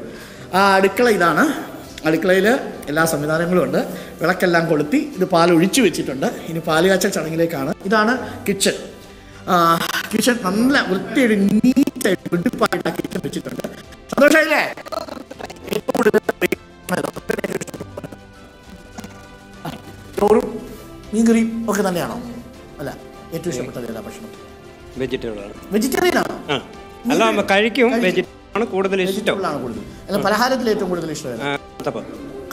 ആ അടുക്കള ഇതാണ്. അടുക്കളയിൽ എല്ലാ സംവിധാനങ്ങളും ഉണ്ട്. വിളക്കെല്ലാം കൊളുത്തി ഇത് പാൽ ഒഴിച്ചു വെച്ചിട്ടുണ്ട്. ഇനി പാൽ കാച്ചൽ ചടങ്ങിലേക്കാണ്. ഇതാണ് കിച്ചൺ. കിച്ചൺ നല്ല വൃത്തിയായിട്ട് നീറ്റായിട്ട് വെടുപ്പായിട്ട് ആ കിച്ചൺ വെച്ചിട്ടുണ്ട്. സന്തോഷമായില്ലേ ഏറ്റവും കൂടുതൽ ചോറും മീൻകറിയും ഒക്കെ തന്നെയാണോ അല്ല ഏറ്റവും ഇഷ്ടപ്പെട്ടത് ഏതാ ഭക്ഷണം? വെജിറ്റബിളാണ് വെജിറ്റേറിയൻ ആണോ? അല്ല കഴിക്കും. വെജിറ്റബിൾ ആണ് കൂടുതൽ ഇഷ്ടം. ആണ് കൂടുതൽ. പലഹാരത്തിൽ ഏറ്റവും കൂടുതൽ ഇഷ്ടം കൽത്തപ്പം.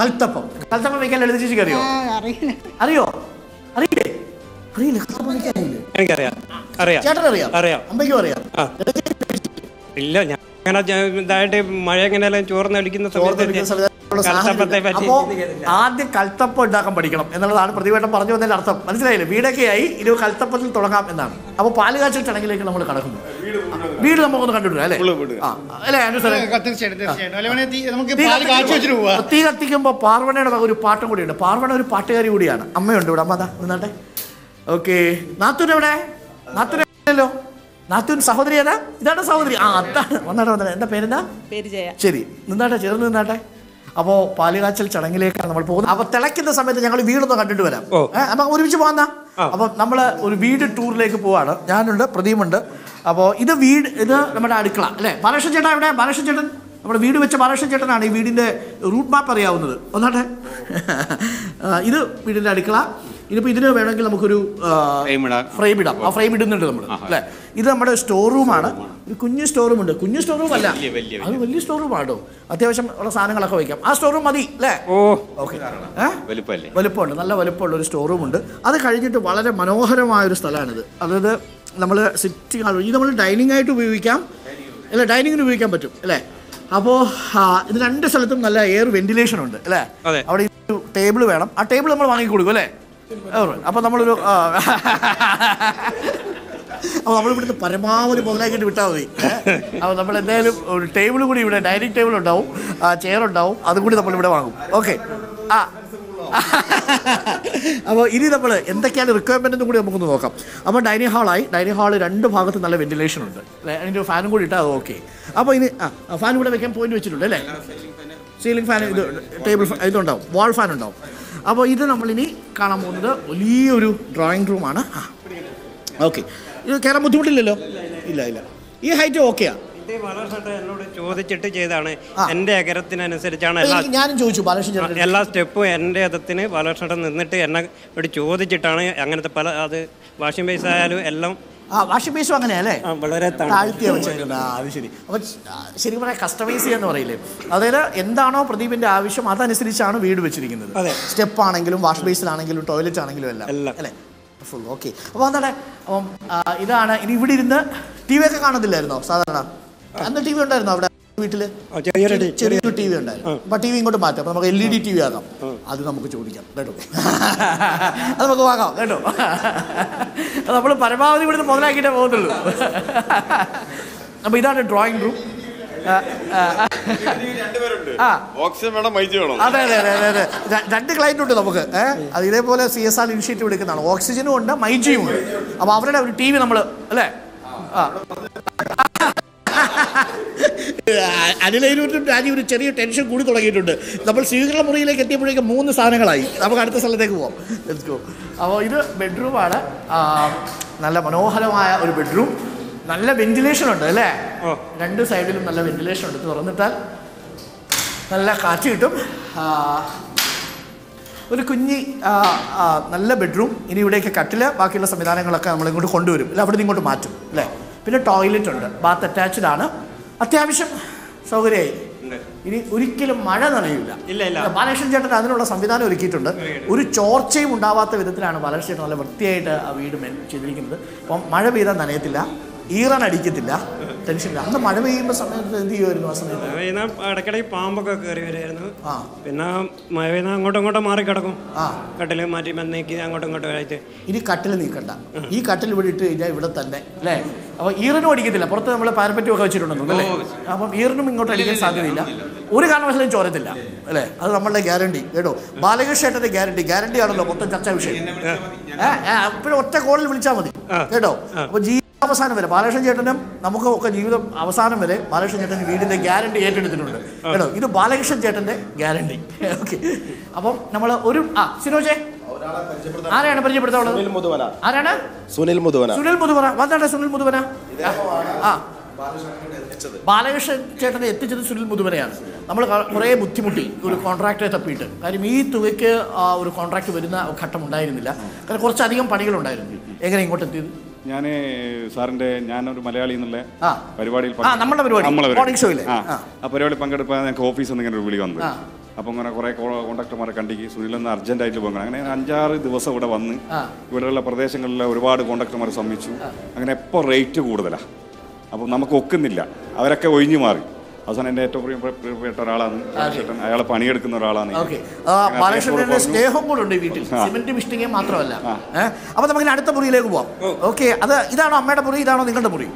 കൽത്തപ്പം. കൽത്തപ്പം വെക്കാൻ ലളിത ചേച്ചിക്ക് അറിയോ? അറിയോ? അറിയില്ലേ? അറിയില്ല കൽത്തപ്പം അറിയില്ലേ. എനിക്കറിയാം. അറിയാം. ചേട്ടൻ അറിയാം. അറിയാം. അമ്മയ്ക്കും അറിയാം. ഇല്ല ഞാൻ അങ്ങനെ ഇതായിട്ട് മഴ എങ്ങനെയാലും ചോർന്നടിക്കുന്ന ചോർന്നൊലിക്കുന്ന സമയത്ത് അപ്പോ ആദ്യം കൽത്തപ്പം ഉണ്ടാക്കാൻ പഠിക്കണം എന്നുള്ളതാണ് പ്രതിവേട്ടം പറഞ്ഞു വന്നതിന്റെ അർത്ഥം. മനസ്സിലായില്ലേ? വീടൊക്കെ ആയി ഇത് കൽത്തപ്പത്തിൽ തുടങ്ങാം എന്നാണ്. അപ്പൊ പാലുകാച്ചൽ ചടങ്ങിലേക്ക് നമ്മൾ കടക്കുന്നു. വീട് നമുക്കൊന്ന് കണ്ടിട്ടുണ്ട് അല്ലേ? അല്ലേ? തീർച്ചയായിട്ടും തീ- കത്തിക്കുമ്പോ- പാർവണയുടെ ഒരു പാട്ടും കൂടിയുണ്ട് പാർവണ ഒരു പാട്ടുകാരി കൂടിയാണ്. അമ്മയുണ്ട് ഇവിടെ. അമ്മ അതാ നിന്നാട്ടെ ഓക്കെ. നാത്തൂൻ എവിടെ? നാത്തൂനല്ലോ നാത്തൂൻ സഹോദരി ഏതാ? ഇതാണ് സഹോദരി. ആ അതാണ്. വന്നാട്ടെ വന്നാട്ടെ. എന്താ പേരെന്താ? ശരി നിന്നാട്ടെ ചേർന്ന് നിന്നാട്ടെ. അപ്പോൾ പാലുകാച്ചൽ ചടങ്ങിലേക്കാണ് നമ്മൾ പോകുന്നത്. അപ്പോൾ തിളയ്ക്കുന്ന സമയത്ത് ഞങ്ങൾ വീടൊന്ന് കണ്ടിട്ട് വരാം. നമുക്ക് ഒരുമിച്ച് പോകാന്നാ അപ്പോൾ നമ്മൾ ഒരു വീട് ടൂറിലേക്ക് പോവാണ്. ഞാനുണ്ട് പ്രതിമുണ്ട് അപ്പോൾ ഇത് വീട് ഇത് നമ്മുടെ അടുക്കള അല്ലേ? ബാലകൃഷ്ണൻ ചേട്ടാ എവിടെ? ബാലകൃഷ്ണൻ ചേട്ടൻ? നമ്മുടെ വീട് വെച്ച ബാലകൃഷ്ണൻ ചേട്ടനാണ് ഈ വീടിന്റെ റൂട്ട് മാപ്പ് അറിയാവുന്നത്. ഒന്നാട്ടെ. ഇത് വീടിന്റെ അടുക്കള. ഇനിയിപ്പോൾ ഇതിന് വേണമെങ്കിൽ നമുക്കൊരു ഫ്രെയിം ഇടാം. ആ ഫ്രെയിം ഇടുന്നുണ്ട് നമ്മൾ അല്ലേ? ഇത് നമ്മുടെ സ്റ്റോർ റൂമാണ് ഒരു കുഞ്ഞു സ്റ്റോർ റൂം ഉണ്ട്. കുഞ്ഞു സ്റ്റോർ റൂം അല്ല അത് വലിയ. സ്റ്റോർ റൂം ആണോ അത്യാവശ്യം ഉള്ള സാധനങ്ങളൊക്കെ വയ്ക്കാം. ആ സ്റ്റോർ റൂം മതി അല്ലേ? ഓ. ഓക്കെ. വലുപ്പമുണ്ട്. നല്ല വലുപ്പമുള്ള ഒരു സ്റ്റോർ റൂം ഉണ്ട്. അത് കഴിഞ്ഞിട്ട് വളരെ മനോഹരമായ ഒരു സ്ഥലമാണിത്. അതായത് നമ്മൾ സിറ്റിംഗ് ആണ് ഇത് നമ്മൾ ഡൈനിങ് ആയിട്ട് ഉപയോഗിക്കാം. അല്ല? ഡൈനിങ്ങിന് ഉപയോഗിക്കാൻ പറ്റും അല്ലേ? അപ്പോ ഇത് രണ്ട് സ്ഥലത്തും നല്ല എയർ വെന്റിലേഷൻ ഉണ്ട് അല്ലേ? അവിടെ ടേബിൾ വേണം. ആ ടേബിൾ നമ്മൾ വാങ്ങിക്കൊടുക്കും അല്ലേ? അപ്പോൾ നമ്മളൊരു [LAUGHS] അപ്പൊ അപ്പോൾ നമ്മൾ ഇവിടുത്തെ പരമാവധി മുതലാക്കിയിട്ട് വിട്ടാൽ മതി. [LAUGHS] അപ്പോൾ നമ്മൾ എന്തായാലും ഒരു ടേബിൾ കൂടി ഇവിടെ ഡൈനിങ് ടേബിൾ ഉണ്ടാവും ചെയർ ഉണ്ടാവും അതും കൂടി നമ്മൾ ഇവിടെ വാങ്ങും. ഓക്കെ. ആ. [LAUGHS] അപ്പോൾ ഇനി നമ്മൾ എന്തൊക്കെയാണ് റിക്വയർമെന്റ് എന്നും കൂടി നമുക്കൊന്ന് നോക്കാം. അപ്പോൾ ഡൈനിങ് ഹാളായി ഡൈനിങ് ഹാൾ രണ്ട് ഭാഗത്ത് നല്ല വെന്റിലേഷൻ ഉണ്ട്? അതിന്റെ ഫാനും കൂടി ഇട്ടാൽ അത് ഓക്കെ അപ്പോൾ ഇനി ആ ഫാൻ കൂടെ വെക്കാൻ പോയിന്റ് വെച്ചിട്ടുണ്ട് അല്ലേ? സീലിംഗ് ഫാൻ ഇത് ടേബിൾ ഫാൻ ഇതുണ്ടാവും. വാൾ ഫാൻ ഉണ്ടാവും. അപ്പോൾ ഇത് നമ്മളിനി കാണാൻ പോകുന്നത് വലിയൊരു ഡ്രോയിങ് റൂമാണ് ആ. ഓക്കെ ഇത് കയറാൻ ബുദ്ധിമുട്ടില്ലല്ലോ? ഇല്ല ഇല്ല. ഈ ഹൈറ്റ് ഓക്കെയാ ഇത് വളരെ എന്നോട് ചോദിച്ചിട്ട് ചെയ്താണ് എന്റെ അകരത്തിനനുസരിച്ചാണ് എല്ലാ ഞാനും ചോദിച്ചു ബാലകൃഷ്ണൻ എല്ലാ സ്റ്റെപ്പും എന്റെ അകത്തിന് ബാലകൃഷ്ണൻ നിന്നിട്ട് എന്നെ ചോദിച്ചിട്ടാണ് അങ്ങനത്തെ പല അത് വാഷിംഗ് ബേസ് ആയാലും എല്ലാം ആ വാഷിംഗ് ബേസും അങ്ങനെയല്ലേ? വളരെ താഴ്ത്തിയ വെച്ചിട്ടുണ്ട് വെച്ചേക്കുന്നത് ആ അത് ശരി. അപ്പൊ ശരിക്കും പറയാം കസ്റ്റമൈസ് ചെയ്യാന്ന് പറയില്ലേ? അതായത് എന്താണോ പ്രദീപിന്റെ ആവശ്യം അതനുസരിച്ചാണ് വീട് വെച്ചിരിക്കുന്നത്. സ്റ്റെപ്പ് ആണെങ്കിലും വാഷ് ബേസിലാണെങ്കിലും ടോയ്ലറ്റ് ആണെങ്കിലും എല്ലാം. എല്ലാം. അല്ലേ? ഫുൾ ഓക്കെ അപ്പോൾ എന്താണ്? അപ്പം ഇതാണ്. ഇനി ഇവിടെ ഇരുന്ന് ടി വി ഒക്കെ കാണത്തില്ലായിരുന്നോ? സാധാരണ. അന്ന് ടി വി ഉണ്ടായിരുന്നോ അവിടെ? വീട്ടിൽ ആ, ചെറിയൊരു ടി- വി ഉണ്ടായിരുന്നു. അപ്പൊ ടി വി ഇങ്ങോട്ട് മാറ്റാം. അപ്പൊ നമുക്ക് L E D T V ആകാം അത് നമുക്ക് ചോദിക്കാം. കേട്ടോ? [LAUGHS] അത് നമുക്ക് വാങ്ങാം. കേട്ടോ? [LAUGHS] അത് നമ്മൾ പരമാവധി ഇവിടുന്ന് മുതലാക്കിയിട്ടേ പോകത്തുള്ളൂ. [LAUGHS] അപ്പൊ ഇതാണ് ഡ്രോയിങ് റൂം ആ അതെ അതെ അതെ അതെ രണ്ട് ക്ലയന്റ് ഉണ്ട് നമുക്ക്. ഏഹ് അത് ഇതേപോലെ സി എസ് ആർ ഇനിഷ്യേറ്റീവ് എടുക്കുന്നതാണ്. ഓക്സിജനും ഉണ്ട് മൈജിയും ഉണ്ട്. അപ്പൊ അവരുടെ ഒരു ടി വി നമ്മൾ അല്ലേ? [LAUGHS] ആ രാജി ഒരു ചെറിയ ടെൻഷൻ കൂടി തുടങ്ങിയിട്ടുണ്ട്. നമ്മൾ സ്വീകരണ മുറിയിലേക്ക് എത്തിയപ്പോഴേക്കും മൂന്ന് സാധനങ്ങളായി. നമുക്ക് അടുത്ത സ്ഥലത്തേക്ക് പോവാം. ലെറ്റ്സ് ഗോ അപ്പോൾ ഇത് ബെഡ്റൂമാണ് നല്ല മനോഹരമായ ഒരു ബെഡ്റൂം നല്ല വെന്റിലേഷൻ ഉണ്ട് അല്ലേ? രണ്ട് സൈഡിലും നല്ല വെന്റിലേഷൻ ഉണ്ട്. തുറന്നിട്ടാൽ നല്ല കാറ്റ് കിട്ടും. ഒരു കുഞ്ഞി നല്ല ബെഡ്റൂം ഇനി ഇവിടേക്ക് കട്ടിൽ. ബാക്കിയുള്ള സംവിധാനങ്ങളൊക്കെ നമ്മൾ ഇങ്ങോട്ട് കൊണ്ടുവരും. അല്ല അവിടെ നിന്ന് ഇങ്ങോട്ട് മാറ്റും അല്ലേ? പിന്നെ ടോയ്ലറ്റ് ഉണ്ട്. ബാത്ത് അറ്റാച്ച്ഡ് ആണ്. അത്യാവശ്യം സൗകര്യമായി. ഇനി ഒരിക്കലും മഴ നനയില്ല. ഇല്ല, ഇല്ല. ബാലകൃഷ്ണൻ ചേട്ടൻ അതിനുള്ള സംവിധാനം ഒരുക്കിയിട്ടുണ്ട്. ഒരു ചോർച്ചയും ഉണ്ടാവാത്ത വിധത്തിലാണ് ബാലകൃഷ്ണൻ ചേട്ടൻ നല്ല വൃത്തിയായിട്ട് ആ വീട് ചെയ്തിരിക്കുന്നത്. അപ്പം മഴ പെയ്താൽ നനയത്തില്ല. ഈറൻ അടിക്കത്തില്ല. ടെൻഷനില്ല അന്ന് മഴ പെയ്യുമ്പോൾ സമയത്ത് എന്ത് ചെയ്യുമായിരുന്നു ആ സമയത്ത്? മഴ പെയ്യുന്ന ഇടയ്ക്കിടയ്ക്ക് പാമ്പൊക്കെ കയറി വരുമായിരുന്നു ആ. പിന്നെ മഴ പെയ്യുന്ന അങ്ങോട്ടും ഇങ്ങോട്ടും മാറി കിടക്കും ആ. കട്ടിൽ മാറ്റി മന്നേക്ക് അങ്ങോട്ടും ഇങ്ങോട്ടും ആയിട്ട്. ഇനി കട്ടിൽ നീക്കണ്ട. ഈ കട്ടിൽ ഇവിടെ ഇട്ട് കഴിഞ്ഞാൽ ഇവിടെ തന്നെ അല്ലേ? അപ്പൊ ഈറിനും അടിക്കത്തില്ല. പുറത്ത് നമ്മൾ പാരപ്പറ്റി ഒക്കെ വെച്ചിട്ടുണ്ടെന്നു അല്ലേ? അപ്പം ഈറിനും ഇങ്ങോട്ട് അടിക്കാൻ സാധ്യതയില്ല. ഒരു കാരണവശാലും ചോരത്തില്ല അല്ലേ? അത് നമ്മളുടെ ഗ്യാരണ്ടി കേട്ടോ? ബാലകൃഷ്ണേട്ടന്റെ ഗ്യാരണ്ടി ഗ്യാരണ്ടി ആണല്ലോ മൊത്തം ചർച്ചാ വിഷയം. അപ്പോഴും ഒറ്റ കോളിൽ വിളിച്ചാൽ മതി. കേട്ടോ? അപ്പൊ ജീവിതാവസാനം വരെ ബാലകൃഷ്ണൻ ചേട്ടനും നമുക്ക് ഒക്കെ ജീവിതം അവസാനം വരെ ബാലകൃഷ്ണൻ ചേട്ടൻ വീടിന്റെ ഗ്യാരണ്ടി ഏറ്റെടുത്തിട്ടുണ്ട്. കേട്ടോ? ഇത് ബാലകൃഷ്ണൻ ചേട്ടന്റെ ഗ്യാരണ്ടി. ഓക്കെ. അപ്പം നമ്മൾ ഒരു ആ സിനോജെ. ആരാണ് പരിചയപ്പെടുത്താനുള്ളത്? സുനിൽ മുതുവന. ആരാണ്? സുനിൽ മുതുവന. സുനിൽ മുതുവന. വന്നാട്ടെ സുനിൽ മുതുവന. ആ ബാലകൃഷ്ണൻ ചേട്ടനെ എത്തിച്ചത് സുനിൽ മുതുവനയാണ്. നമ്മൾ കുറേ ബുദ്ധിമുട്ടി ഒരു കോൺട്രാക്ടറെ തപ്പിയിട്ട്. കാര്യം ഈ തുകയ്ക്ക് ആ, ഒരു കോൺട്രാക്ട് വരുന്ന ഘട്ടം ഉണ്ടായിരുന്നില്ല. കാരണം കുറച്ചധികം പണികളുണ്ടായിരുന്നു. എങ്ങനെ ഇങ്ങോട്ട് എത്തിയത് ഞാൻ സാറിന്റെ ഞാനൊരു മലയാളി എന്നുള്ള ആ. പരിപാടിയിൽ നമ്മുടെ പരിപാടി. ഇല്ലേ? ആ. പരിപാടി പങ്കെടുക്കാൻ ഞങ്ങൾക്ക് ഓഫീസിൽ നിന്ന് ഇങ്ങനെ ഒരു വിളി വന്നു. ആ. അപ്പോൾ അങ്ങനെ കുറേ കോൺട്രാക്ടർമാരെ കണ്ടിക്ക് സുനിലൊന്ന് അർജന്റായിട്ട് പോകണം അങ്ങനെ അഞ്ചാറ് ദിവസം ഇവിടെ വന്ന് ഇവിടെയുള്ള പ്രദേശങ്ങളിലെ ഒരുപാട് കോണ്ടാക്ടർമാരെ സമ്മിച്ചു അങ്ങനെ എപ്പോൾ റേറ്റ് കൂടുതലാണ് അപ്പോൾ നമുക്ക് ഒക്കുന്നില്ല. അവരൊക്കെ ഒഴിഞ്ഞു മാറി. അവസാനം എന്റെ ഏറ്റവും പ്രിയ- പ്രിയപ്പെട്ട ഒരാളാണ്. അയാളെ പണിയെടുക്കുന്ന ഒരാളാണ്. ബാലകൃഷ്ണന്റെ. സ്നേഹം കൂടെ ഉണ്ട് വീട്ടിൽ. സിമെന്റ് മിഷ്ടിങ്ങേ മാത്രമല്ല. അപ്പൊ നമുക്ക് അടുത്ത മുറിയിലേക്ക് പോവാം. ഓക്കെ. അത് ഇതാണോ അമ്മയുടെ മുറി? ഇതാണോ നിങ്ങളുടെ മുറി?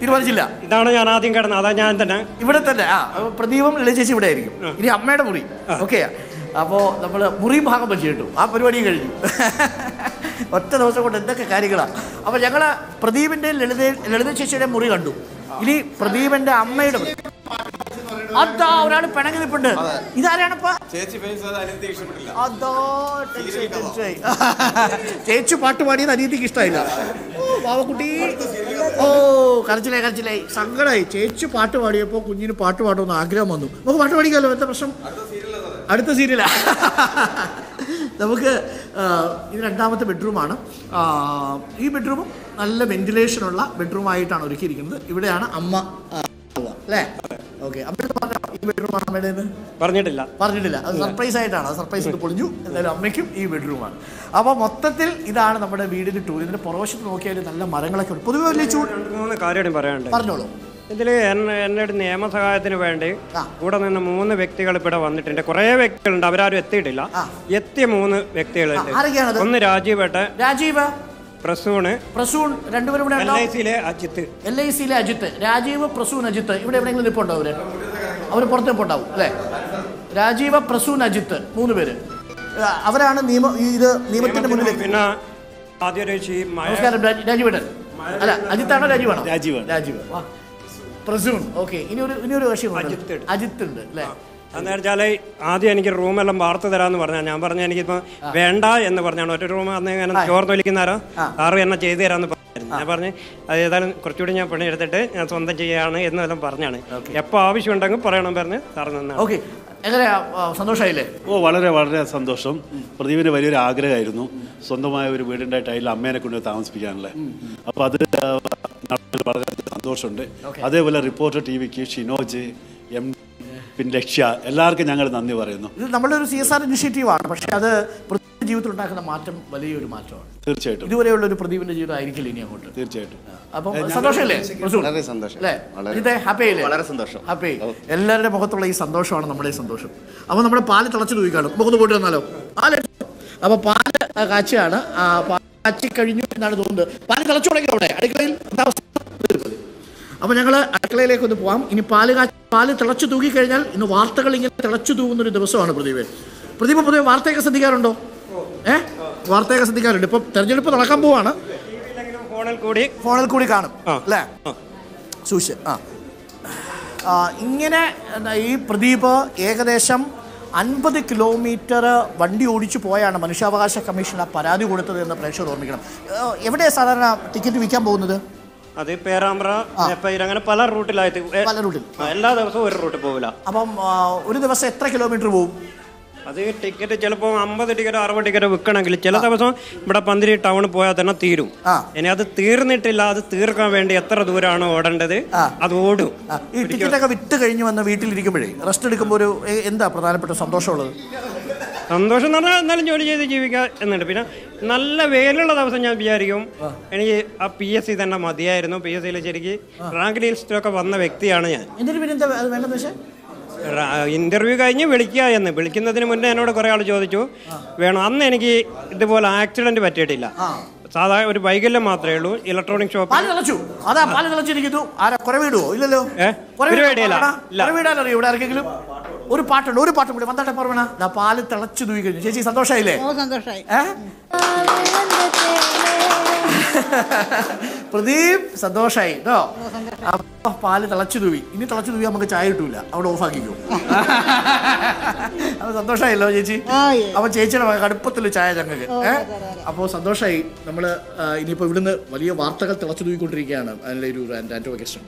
തീരുമാനിച്ചില്ല. ഇതാണ് ഞാൻ ആദ്യം കിടന്നത് അതാ ഞാൻ തന്നെ. ഇവിടെ തന്നെ. ആ പ്രദീപം ലളിച്ചേച്ചി ഇവിടെ ആയിരിക്കും. ഇനി അമ്മയുടെ മുറി. ഓക്കെ. അപ്പോൾ നമ്മൾ മുറി ഭാഗം പറ്റി കിട്ടും ആ പരിപാടി കഴിഞ്ഞു. [LAUGHS] ഒറ്റ ദിവസം കൊണ്ട് എന്തൊക്കെ കാര്യങ്ങളാണ് അപ്പോൾ ഞങ്ങൾ പ്രദീപിന്റെ ലളിത ലളിത ചേച്ചിയുടെ മുറി കണ്ടു. ഇനി പ്രദീപന്റെ അമ്മയുടെ അതാ ഒരാൾ പിണങ്ങി നിൽപ്പുണ്ട് ഇതാരാണിപ്പ? ചേച്ചി പാട്ട് പാടിയത് അനിയത്തിക്ക് ഇഷ്ടമായില്ല. ഓ ഓ കരച്ചിലായി കരച്ചിലായി. സങ്കടമായി ചേച്ചി പാട്ട് പാടിയപ്പോൾ കുഞ്ഞിന് പാട്ട് പാടുമെന്ന് ആഗ്രഹം വന്നു. നമുക്ക് പാട്ട് പാടിക്കാമല്ലോ എന്താ പ്രശ്നം? അടുത്ത സീരിയലാ. നമുക്ക് ഇത് രണ്ടാമത്തെ ബെഡ്റൂമാണ്. ഈ ബെഡ്റൂമും നല്ല വെന്റിലേഷനുള്ള ബെഡ്റൂമായിട്ടാണ് ഒരുക്കിയിരിക്കുന്നത്. ഇവിടെയാണ് അമ്മ. അല്ലേ? ഓക്കെ ഈ ബെഡ്റൂം ബെഡ്റൂമാണ് അമ്മയുടെ പറഞ്ഞിട്ടില്ല. പറഞ്ഞിട്ടില്ല. അത് സർപ്രൈസ് ആയിട്ടാണ് സർപ്രൈസ് ഇത് പൊളിഞ്ഞു. എന്തായാലും അമ്മയ്ക്കും ഈ ബെഡ്റൂമാണ്. അപ്പോൾ മൊത്തത്തിൽ ഇതാണ് നമ്മുടെ വീടിന്റെ ടൂർ. ഇതിന്റെ പുറവശത്ത് നോക്കിയാൽ നല്ല മരങ്ങളൊക്കെ ഉണ്ട്. പൊതുവെ വലിയ ചൂട് മൂന്ന് കാര്യം പറയാനുണ്ട്. പറഞ്ഞോളൂ. ഇതിൽ എന്നെ ഒരു നിയമസഹായത്തിന് വേണ്ടി. കൂടെ നിന്ന് മൂന്ന് വ്യക്തികൾ ഇവിടെ വന്നിട്ടുണ്ട് കുറേ വ്യക്തികളുണ്ട് അവരാരും എത്തിയിട്ടില്ല. എത്തിയ മൂന്ന് വ്യക്തികളുണ്ട്? ഒന്ന് രാജീവ്? പ്രസൂണ്. പ്രസൂൺ രണ്ടുപേരും ഇവിടെ എൽ ഉണ്ടോ? ഐ സിയിലെ അജിത്ത്. എൽ ഐ സിയിലെ അജിത്ത്. രാജീവ് പ്രസൂൺ അജിത്ത്. ഇവിടെ എവിടെയെങ്കിലും നിൽപ്പുണ്ടോ അവർ അവർ പുറത്ത് നിൽപ്പുണ്ടാവും അല്ലേ? രാജീവ പ്രസൂൺ അജിത്ത് മൂന്ന് പേര്. അവരാണ് നിയമ ഇത് നിയമത്തിന്റെ മുന്നിൽ പിന്നെ ആദ്യ നമസ്കാരം രാജീവേട്ടൻ. അല്ല അജിത്താണോ രാജീവാണോ? രാജീവ് രാജീവ് വാ. പ്രസൂൺ. ഓക്കെ ഇനി ഒരു ഇനി ഒരു കക്ഷി അജിത്ത് ഉണ്ട്. അജിത്ത് ഉണ്ട് അല്ലേ? എന്ന് വെച്ചാൽ ആദ്യം എനിക്ക് റൂമെല്ലാം വാർത്ത തരാമെന്ന് പറഞ്ഞാൽ ഞാൻ പറഞ്ഞ എനിക്കിപ്പോ വേണ്ട എന്ന് പറഞ്ഞാണ്. ഒറ്റ റൂം അന്ന് ഞാൻ ചോർന്ന് വിളിക്കുന്നാരോ ആറ് എന്നെ ചെയ്തു തരാമെന്ന് പറഞ്ഞു ഞാൻ പറഞ്ഞു അത് ഏതായാലും കുറച്ചുകൂടി ഞാൻ പണിയെടുത്തിട്ട് ഞാൻ സ്വന്തം ചെയ്യാണ് എന്നെല്ലാം പറഞ്ഞാണ്. എപ്പോൾ ആവശ്യമുണ്ടെങ്കിൽ പറയണം പറഞ്ഞ് സാറ് നിന്നാണ് ഓക്കെ. എങ്ങനെയാ ആ, സന്തോഷായില്ലേ ഓ വളരെ വളരെ സന്തോഷം. പ്രദീപിന് വലിയൊരു ആഗ്രഹമായിരുന്നു. സ്വന്തമായ ഒരു വീടുണ്ടായിട്ട് അതിൽ അമ്മേനെ കൊണ്ട് താമസിപ്പിക്കാനല്ലേ അപ്പോൾ അത് വളരെ സന്തോഷമുണ്ട്. അതേപോലെ റിപ്പോർട്ടർ ടി വിക്ക് ഷിനോജ് എം പിന്നെ ലക്ഷ്യ എല്ലാവർക്കും ഞങ്ങൾ നന്ദി പറയുന്നു. ഇത് നമ്മുടെ ഒരു സി എസ് ആർ ഇനിഷ്യേറ്റീവ് ആണ് പക്ഷേ അത് ജീവിതത്തിൽ ഉണ്ടാക്കുന്ന മാറ്റം വലിയൊരു മാറ്റമാണ്. തീർച്ചയായിട്ടും. ഇതുവരെയുള്ള ഒരു പ്രദീപിന്റെ ജീവിതം ആയിരിക്കില്ല ഇനി അങ്ങോട്ട്. തീർച്ചയായിട്ടും. അപ്പം സന്തോഷമല്ലേ? വളരെ സന്തോഷം. ഇത് ഹാപ്പി വളരെ സന്തോഷം. ഹാപ്പി എല്ലാവരുടെ മുഖത്തുള്ള ഈ സന്തോഷമാണ് നമ്മുടെ ഈ സന്തോഷം. അപ്പോൾ നമ്മുടെ പാൽ തിളച്ചു തൂക്കാണ് മുഖത്ത് പോയിട്ട് വന്നാലോ? പാൽ അപ്പോൾ പാൽ ആ, കാച്ചിയാണ്. ആ, കഴിഞ്ഞു എന്നാണ് തോന്നുന്നത്. പാൽ തിളച്ചു തുടങ്ങി അവിടെ അടുക്കളയിൽ? അപ്പോൾ ഞങ്ങൾ അടുക്കളയിലേക്ക് ഒന്ന് പോവാം. ഇനി പാൽ കാച്ചി പാൽ തിളച്ചു തൂക്കി കഴിഞ്ഞാൽ ഇന്ന് വാർത്തകൾ ഇങ്ങനെ തിളച്ചു തൂങ്ങുന്നൊരു ഒരു ദിവസമാണ് പ്രദീപ് പ്രദീപ് പൊതുവെ വാർത്തയൊക്കെ ശ്രദ്ധിക്കാറുണ്ടോ? ഏ? വാർത്തയൊക്കെ ശ്രദ്ധിക്കാറുണ്ട്. ഇപ്പം തെരഞ്ഞെടുപ്പ് നടക്കാൻ പോവാണ്. ഫോണിൽ കൂടി ഫോണിൽ കൂടി കാണും അല്ലേ സൂക്ഷിച്ച് ആ. ആ, ഇങ്ങനെ ഈ പ്രദീപ് ഏകദേശം അൻപത് കിലോമീറ്റർ വണ്ടി ഓടിച്ചു പോയാണ് മനുഷ്യാവകാശ കമ്മീഷൻ ആ പരാതി കൊടുത്തത് എന്ന് പ്രേക്ഷകർ ഓർമ്മിക്കണം. എവിടെയാണ് സാധാരണ ടിക്കറ്റ് വിൽക്കാൻ പോകുന്നത്? അത് പേരാമ്പ്ര അങ്ങനെ പല റൂട്ടിലായിട്ട്. പല റൂട്ടിൽ. എല്ലാ ദിവസവും ഒരു റൂട്ടിൽ പോകില്ല അപ്പം ഒരു ദിവസം എത്ര കിലോമീറ്റർ പോകും അത് ടിക്കറ്റ് ചിലപ്പോൾ അമ്പത് ടിക്കറ്റ് അറുപത് ടിക്കറ്റ് വിൽക്കണമെങ്കിൽ ചില ദിവസം ഇവിടെ പന്തിരി ടൗൺ പോയാൽ തന്നെ തീരും. ഇനി അത് തീർന്നിട്ടില്ല അത് തീർക്കാൻ വേണ്ടി എത്ര ദൂരമാണ് ഓടേണ്ടത്? അത് ഓടും. ഈ ടിക്കറ്റൊക്കെ വിറ്റ് കഴിഞ്ഞ് വന്ന് വീട്ടിലിരിക്കുമ്പോഴേ റെസ്റ്റ് എടുക്കുമ്പോൾ ഒരു എന്താ പ്രധാനപ്പെട്ട സന്തോഷമുള്ളത്? സന്തോഷം എന്ന് പറഞ്ഞാൽ എന്നാലും ജോലി ചെയ്ത് ജീവിക്കുക എന്നുണ്ട്. പിന്നെ നല്ല വെയിലുള്ള ദിവസം ഞാൻ വിചാരിക്കും എനിക്ക് ആ പി എസ് സി തന്നെ മതിയായിരുന്നു. പി എസ് സിയിൽ ശരിക്ക് റാങ്ക് ലിസ്റ്റിലൊക്കെ വന്ന വ്യക്തിയാണ് ഞാൻ. എന്നിട്ട് പിന്നെ ഇന്റർവ്യൂ കഴിഞ്ഞ് വിളിക്കുക എന്ന്. വിളിക്കുന്നതിന് മുന്നേ എന്നോട് കുറെ ആൾ ചോദിച്ചു വേണം? അന്ന് എനിക്ക് ഇതുപോലെ ആക്സിഡന്റ് പറ്റിയിട്ടില്ല. സാധാരണ ഒരു വൈകല്യം മാത്രമേ ഉള്ളൂ ഇലക്ട്രോണിക് ഷോപ്പ് ഇല്ലല്ലോ. ഇല്ല. ഒരു പാട്ടുണ്ട് ഒരു പാട്ടും കൂടി. വന്നാട്ടെ പറവണ. ഞാൻ പാൽ തിളച്ചു തൂയി കഴിഞ്ഞു. ചേച്ചി സന്തോഷമായില്ലേ സന്തോഷമായി പ്രദീപ് സന്തോഷായി. കേട്ടോ അപ്പൊ പാൽ തിളച്ചു തൂവി ഇനി തിളച്ചു തൂവി നമുക്ക് ചായ കിട്ടൂല. അവിടെ ഓഫ് ആക്കിക്കോ അപ്പൊ സന്തോഷമായല്ലോ ചേച്ചി? അപ്പൊ ചേച്ചിയുടെ വക കടുപ്പത്തിൽ ചായ ഞങ്ങൾക്ക് ഏഹ് അപ്പോൾ സന്തോഷമായി നമ്മൾ ഇനിയിപ്പോൾ ഇവിടുന്ന് വലിയ വാർത്തകൾ തിളച്ചു തൂക്കിക്കൊണ്ടിരിക്കുകയാണ് അതിന്റെ ഒരു ആന്റോ വെക്കേഷൻ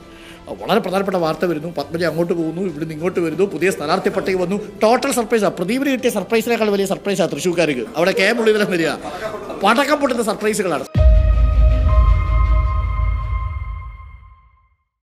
വളരെ പ്രധാനപ്പെട്ട വാർത്ത വരുന്നു. പത്മജ അങ്ങോട്ട് പോകുന്നു ഇവിടുന്ന് ഇങ്ങോട്ട് വരുന്നു പുതിയ സ്ഥാനാർത്ഥി പട്ടിക വന്നു ടോട്ടൽ സർപ്രൈസാണ് പ്രദീപിന് കിട്ടിയ സർപ്രൈസിനേക്കാൾ വലിയ സർപ്രൈസാണ് തൃശ്ശൂർക്കാർക്ക്. അവിടെ കെ മുരളീധരൻ വരിക. പടക്കം പൊട്ടുന്ന സർപ്രൈസുകളാണ്